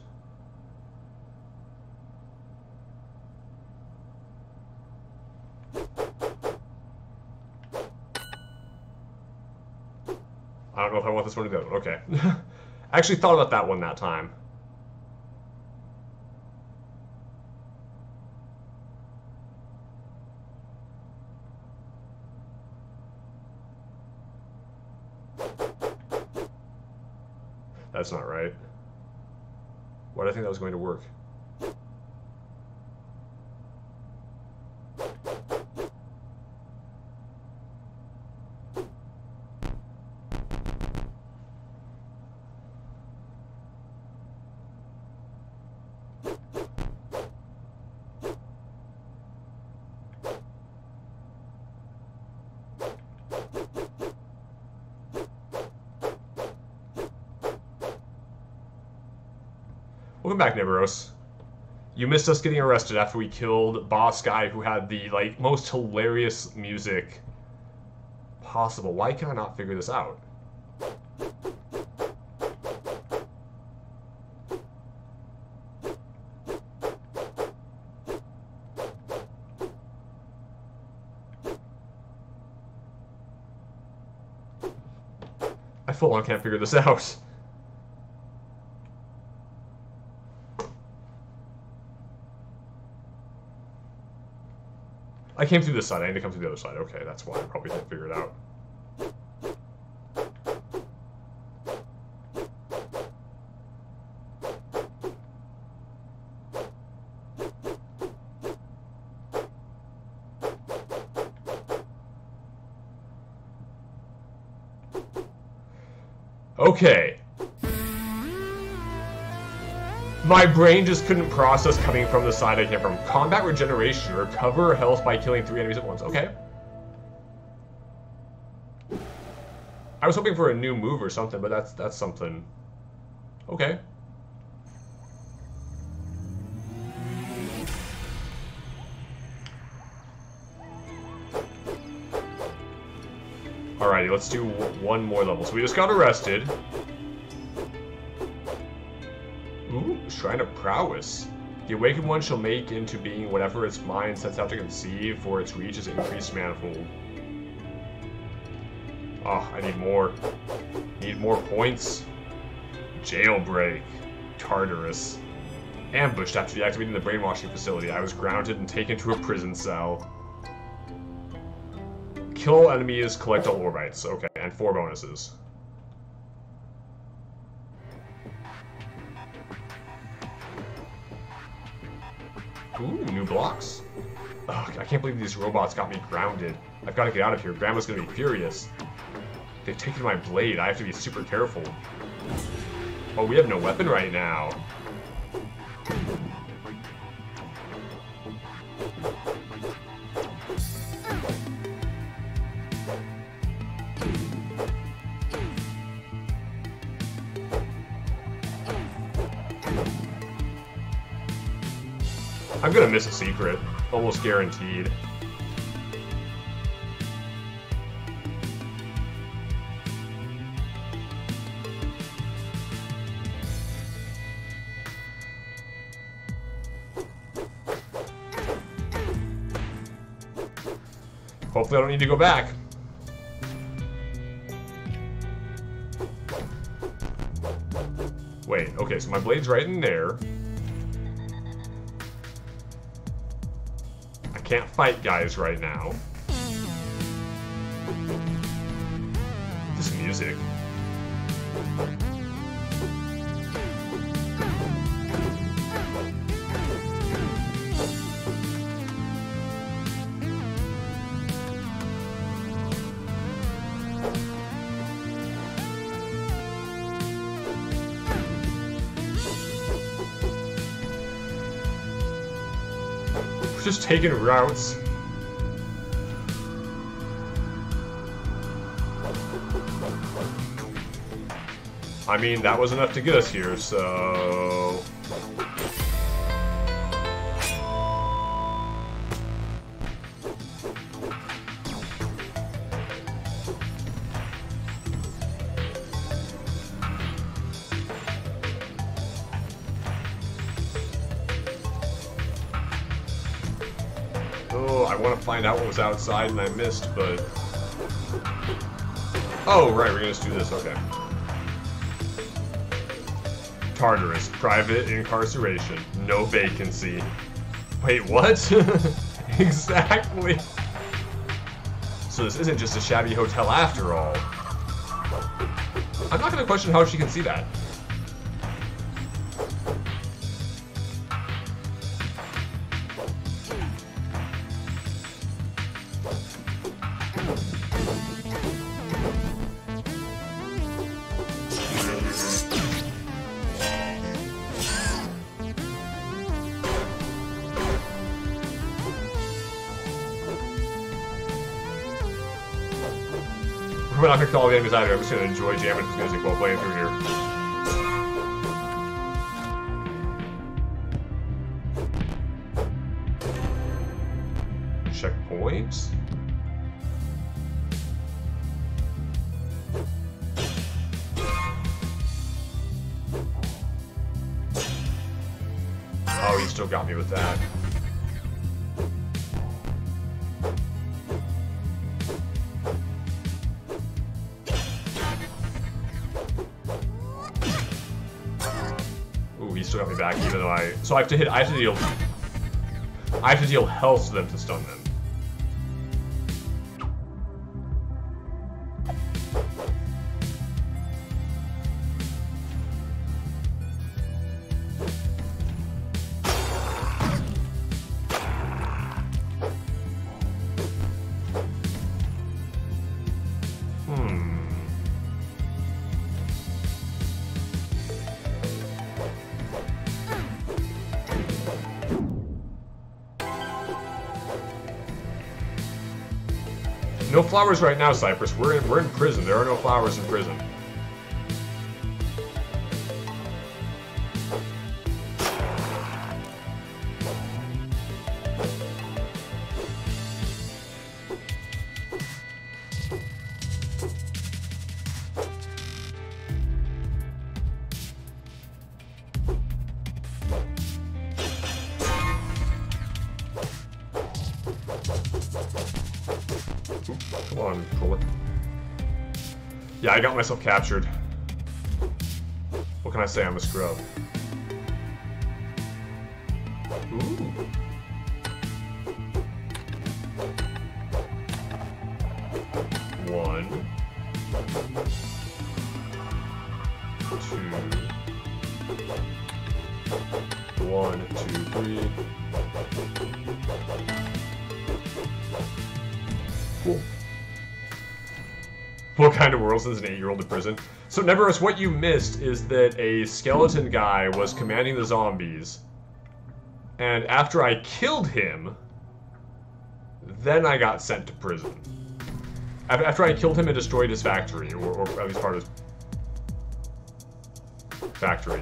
[SPEAKER 1] I don't know if I want this one to go. Okay. I actually thought about that one that time. That's not right. Why did I think that was going to work? Back. You missed us getting arrested after we killed Boss Guy, who had the like most hilarious music possible. Why can I not figure this out? I full on can't figure this out. I came through this side. I need to come through the other side. Okay, that's why I probably didn't figure it out. Okay, my brain just couldn't process coming from the side I came from. Combat regeneration. Recover health by killing three enemies at once. Okay. I was hoping for a new move or something, but that's that's something. Okay. Alrighty, let's do one more level. So we just got arrested. Shrine of Prowess. The awakened one shall make into being whatever its mind sets out to conceive, for its reach is increased manifold. Oh, I need more. Need more points. Jailbreak. Tartarus. Ambushed after deactivating the brainwashing facility. I was grounded and taken to a prison cell. Kill enemies, collect all orbites. Okay, and four bonuses. Blocks. Ugh, I can't believe these robots got me grounded. I've got to get out of here. Grandma's gonna be furious. They've taken my blade. I have to be super careful. Oh, we have no weapon right now. Gonna miss a secret. Almost guaranteed. Hopefully I don't need to go back. Wait, okay, so my blade's right in there. Can't fight guys right now. This music. Just taking routes. I mean, that was enough to get us here, so... Out what was outside and I missed, but... Oh, right, we're gonna just do this, okay. Tartarus, private incarceration, no vacancy. Wait, what? exactly. So this isn't just a shabby hotel after all. I'm not gonna question how she can see that. Enemies either. I'm just gonna enjoy jamming this music while playing through here. I have to hit... I have to deal... I have to deal health to them to stun them. Flowers right now, Cypress. We're in we're in prison. There are no flowers in prison. I got myself captured. What can I say? I'm a scrub. Is an eight-year-old in prison? So, Nebiros, what you missed is that a skeleton guy was commanding the zombies, and after I killed him, then I got sent to prison. After I killed him and destroyed his factory, or, or at least part of his factory.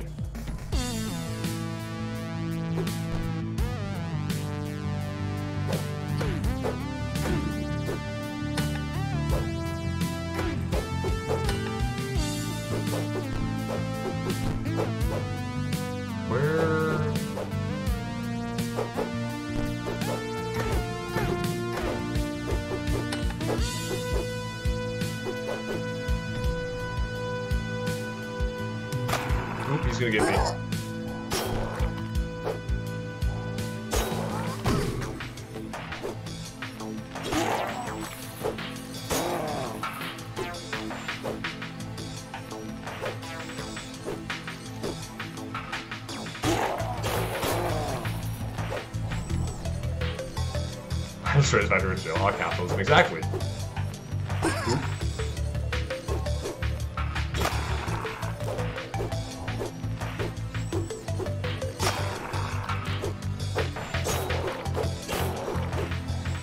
[SPEAKER 1] Exactly.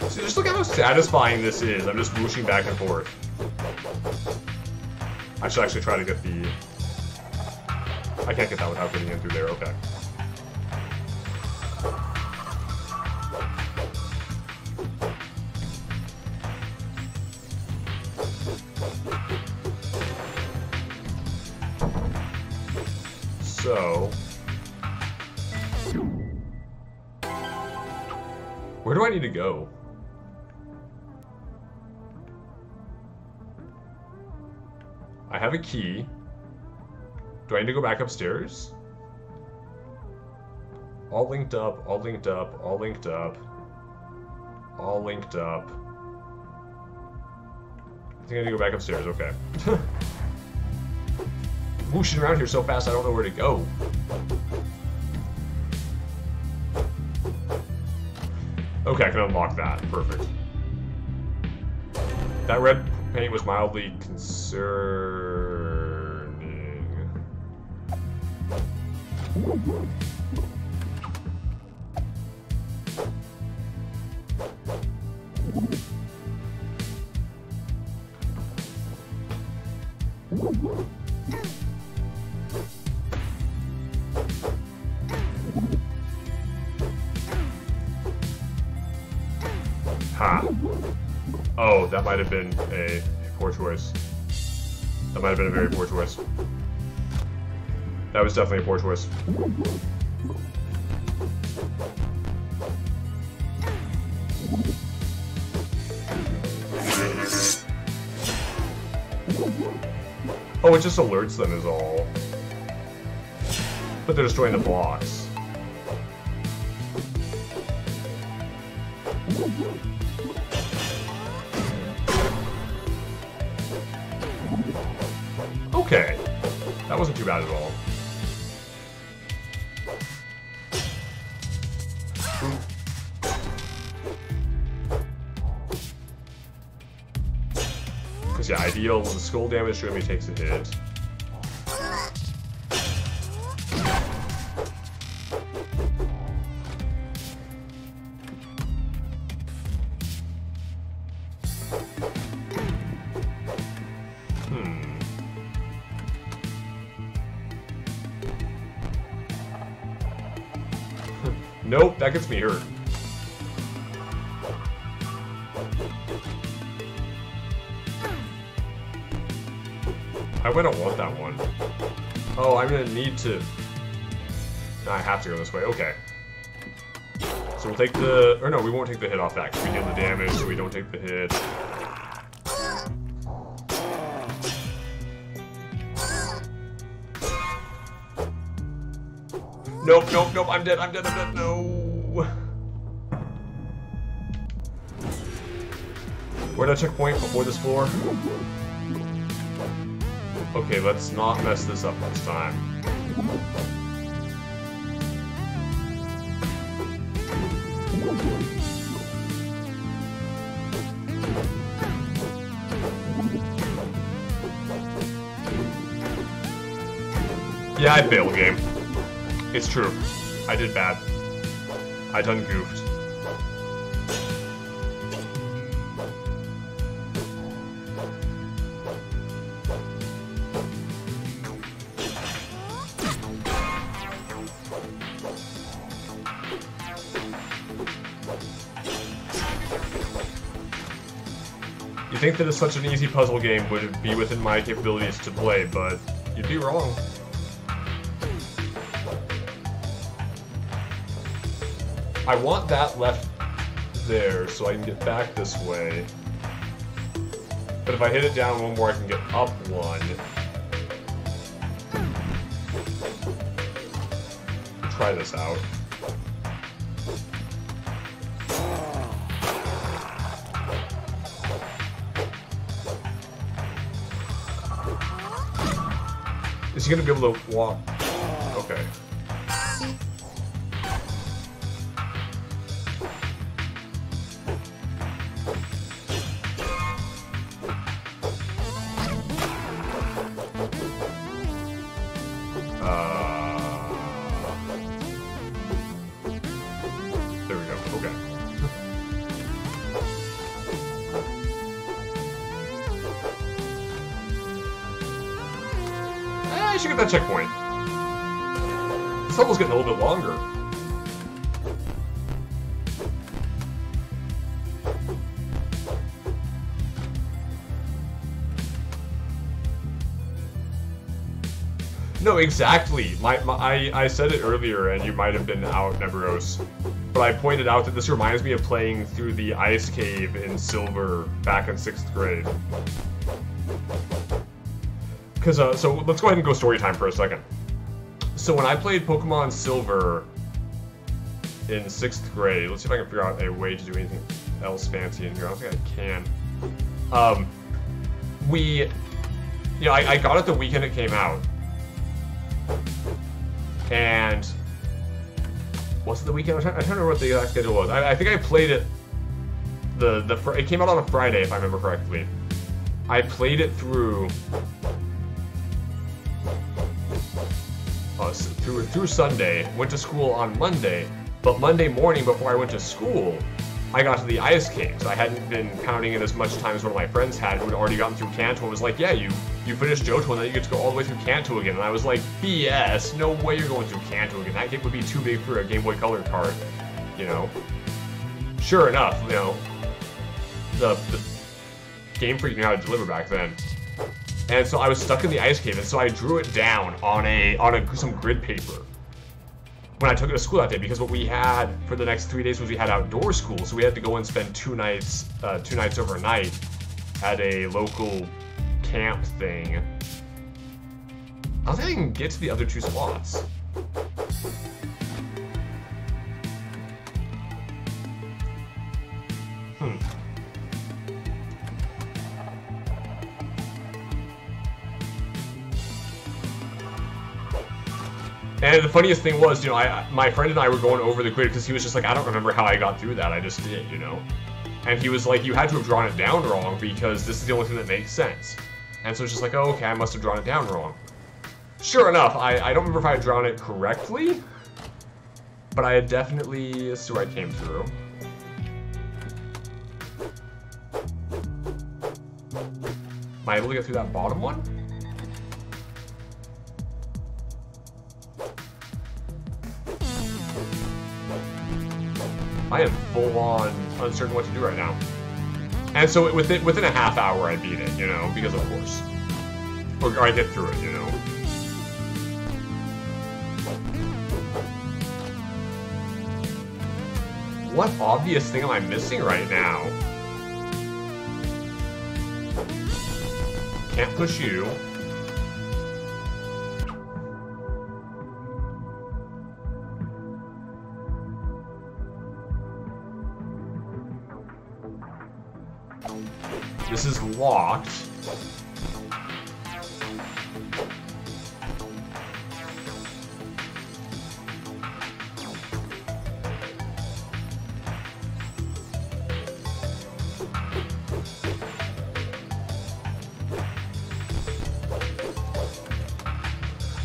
[SPEAKER 1] See, just look at how satisfying this is. I'm just whooshing back and forth. I should actually try to get the... I can't get that without getting in So... Where do I need to go? I have a key. Do I need to go back upstairs? All linked up, all linked up, all linked up. All linked up. I think I need to go back upstairs, okay. Whooshing around here so fast I don't know where to go. Okay, I can unlock that. Perfect. That red paint was mildly concerning. Might have been a poor choice. That might have been a very poor choice. That was definitely a poor choice. Oh, it just alerts them is all. But they're destroying the blocks. Too bad at all. Because, yeah, ideal, the skull damage to takes a hit. I don't want that one. Oh, I'm gonna need to... I have to go this way, okay. So we'll take the... Or no, we won't take the hit off that, because we deal the damage, so we don't take the hit. Nope, nope, nope, I'm dead, I'm dead, I'm dead, no! Where'd I checkpoint before this floor? Okay, let's not mess this up this time. Yeah, I failed the game. It's true. I did bad. I done goofed. Think that such an easy puzzle game would be within my capabilities to play, but you'd be wrong. I want that left there so I can get back this way. But if I hit it down one more, I can get up one. Try this out. Gonna be able to walk? Oh. Okay. Level's getting a little bit longer. No, exactly. My, my I, I said it earlier, and you might have been out, Nebiros. But I pointed out that this reminds me of playing through the ice cave in Silver back in sixth grade. Because uh, so let's go ahead and go story time for a second. So when I played Pokemon Silver in sixth grade, let's see if I can figure out a way to do anything else fancy in here. I don't think I can. Um, we, you know, I, I got it the weekend it came out, and was it the weekend? Trying to remember what the exact schedule was. I, I think I played it. The the it came out on a Friday, if I remember correctly. I played it through. Through through Sunday. Went to school on Monday, but Monday morning before I went to school, I got to the ice caves. I hadn't been counting in as much time as one of my friends had, who had already gotten through Kanto and was like, "Yeah, you you finished Johto and then you get to go all the way through Kanto again." And I was like, "BS! No way you're going through Kanto again. That game would be too big for a Game Boy Color card." You know. Sure enough, you know, the, the Game Freak knew how to deliver back then. And so I was stuck in the ice cave, and so I drew it down on a on a, some grid paper when I took it to school that day because what we had for the next three days was we had outdoor school, so we had to go and spend two nights, uh, two nights overnight at a local camp thing. I don't think I can get to the other two spots. Hmm. And the funniest thing was, you know, I my friend and I were going over the grid because he was just like, I don't remember how I got through that. I just did, you know. And he was like, you had to have drawn it down wrong because this is the only thing that makes sense. And so it's just like, oh, okay, I must have drawn it down wrong. Sure enough, I, I don't remember if I had drawn it correctly, but I had definitely, is where I came through. Am I able to get through that bottom one? I am full on uncertain what to do right now. And so within within a half hour, I beat it, you know, because of course, or, or I get through it, you know. What obvious thing am I missing right now? Can't push you. Locked.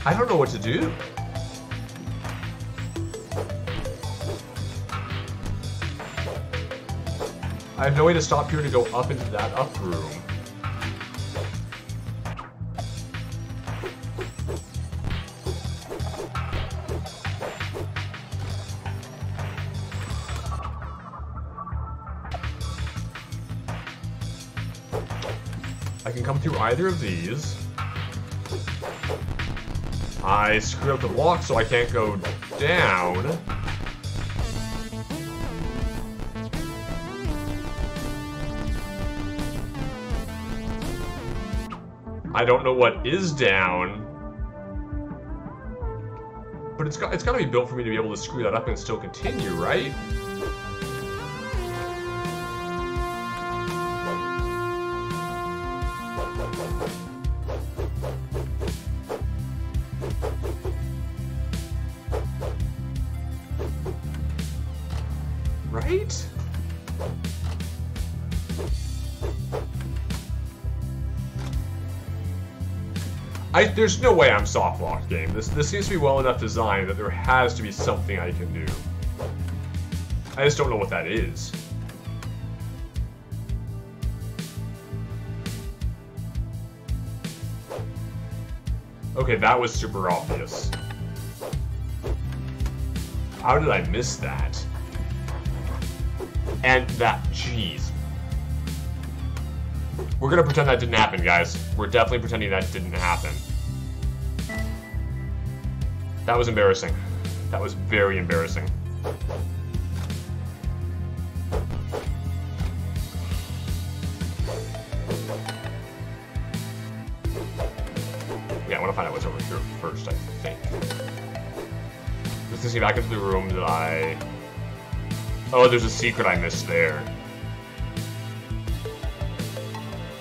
[SPEAKER 1] I don't know what to do. I have no way to stop here to go up into that up room. Either of these. I screw up the block so I can't go down. I don't know what is down. But it's got it's gotta be built for me to be able to screw that up and still continue? Right? I, there's no way I'm soft locked game. This this seems to be well enough designed that there has to be something I can do. I just don't know what that is. Okay, that was super obvious. How did I miss that? And that, jeez. We're gonna pretend that didn't happen, guys. We're definitely pretending that didn't happen. That was embarrassing. That was very embarrassing. Yeah, I want to find out what's over here first, I think. To see back into the room that I... Oh, there's a secret I missed there.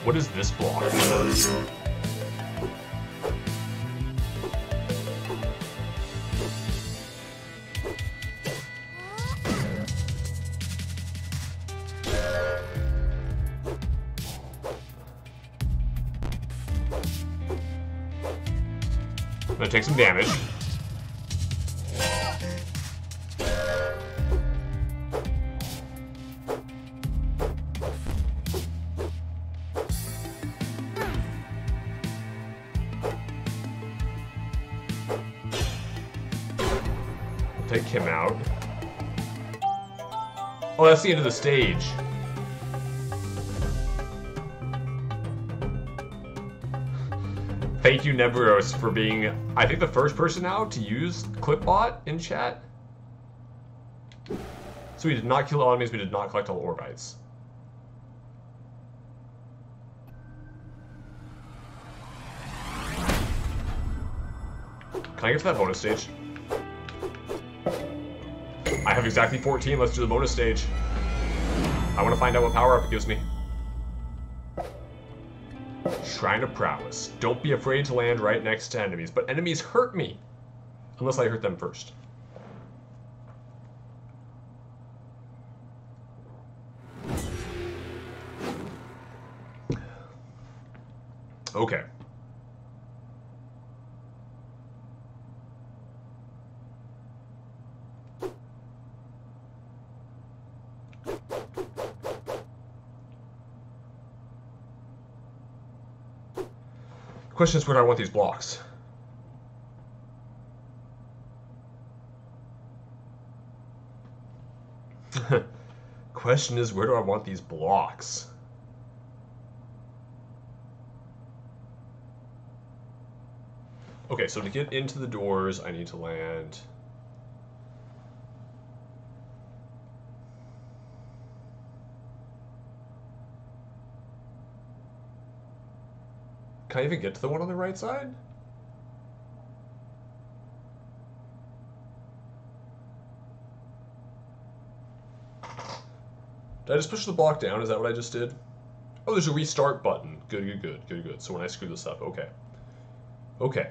[SPEAKER 1] What is this block? Take some damage. that's the end of the stage. Thank you, Nebiros, for being, I think, the first person now to use Clipbot in chat. So we did not kill all enemies, we did not collect all orbites. Can I get to that bonus stage? Have exactly 14, let's do the bonus stage. I want to find out what power-up it gives me. Shrine of Prowess. Don't be afraid to land right next to enemies, but enemies hurt me. Unless I hurt them first. Okay. The question is where do I want these blocks? question is where do I want these blocks? Okay, so to get into the doors, I need to land... Can I even get to the one on the right side? Did I just push the block down? Is that what I just did? Oh, there's a restart button. Good, good, good, good, good. So when I screw this up, okay. Okay.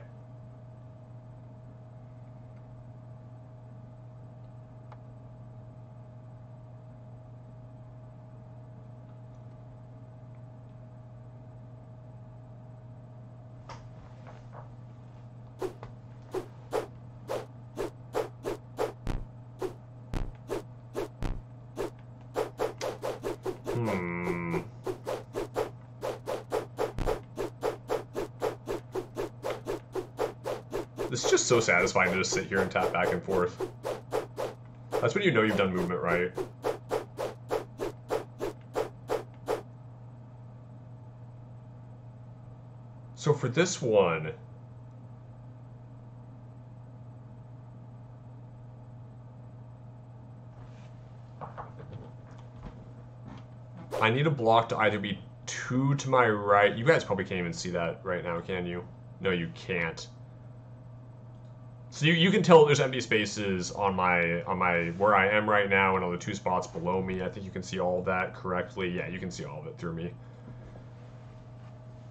[SPEAKER 1] Hmm. This is just so satisfying to just sit here and tap back and forth. That's when you know you've done movement right. So for this one, I need a block to either be two to my right. You guys probably can't even see that right now, can you? No, you can't. So you, you can tell there's empty spaces on my on my where I am right now and on the two spots below me. I think you can see all that correctly. Yeah, you can see all of it through me.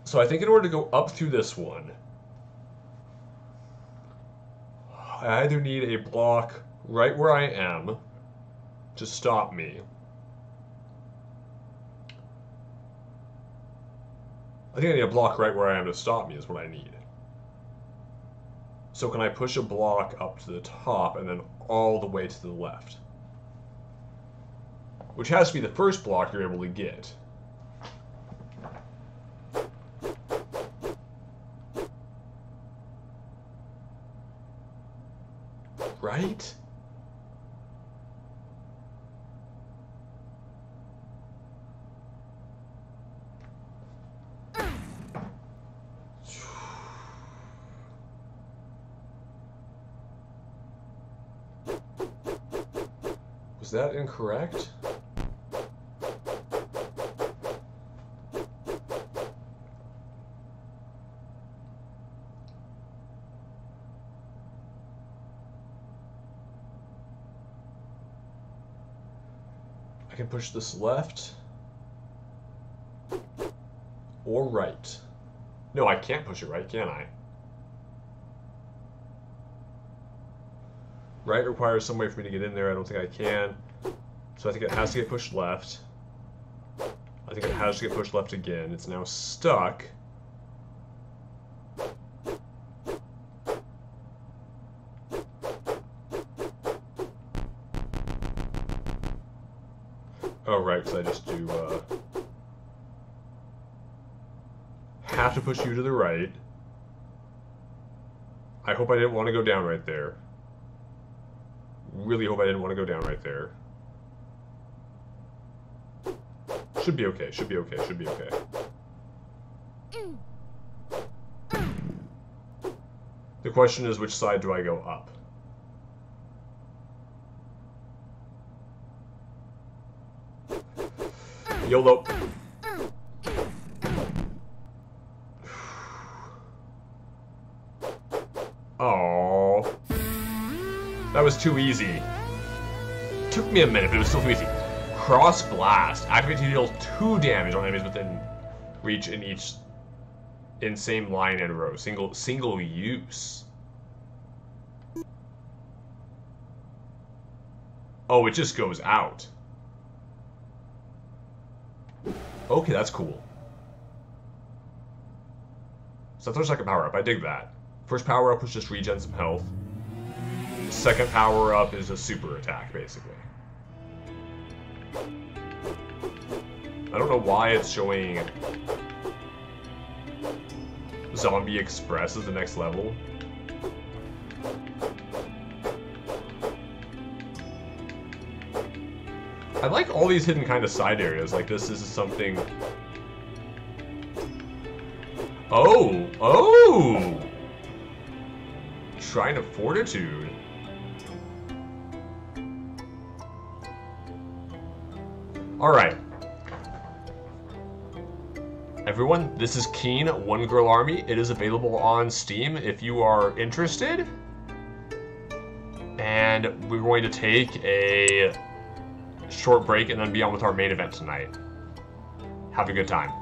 [SPEAKER 1] So I think in order to go up through this one, I either need a block right where I am to stop me, I think I need a block right where I am to stop me is what I need. So can I push a block up to the top and then all the way to the left? Which has to be the first block you're able to get. Right? That incorrect? I can push this left or right. No, I can't push it right, can I? Right requires some way for me to get in there. I don't think I can. So I think it has to get pushed left. I think it has to get pushed left again. It's now stuck. Oh, right, because I just do, uh... Have to push you to the right. I hope I didn't want to go down right there. Really hope I didn't want to go down right there. Should be okay, should be okay, should be okay. The question is, which side do I go up? YOLO. Oh, that was too easy. Took me a minute, but it was still too easy. Cross Blast. Activate to deal 2 damage on enemies within reach in each in same line and row. Single single use. Oh, it just goes out. Okay, that's cool. So that's our second power up. I dig that. First power up was just regen some health. Second power up is a super attack, basically. I don't know why it's showing Zombie Express as the next level. I like all these hidden kind of side areas, like this is something... Oh! Oh! Shrine of Fortitude. Alright. Everyone, this is Keen, One Girl Army. It is available on Steam if you are interested. And we're going to take a short break and then be on with our main event tonight. Have a good time.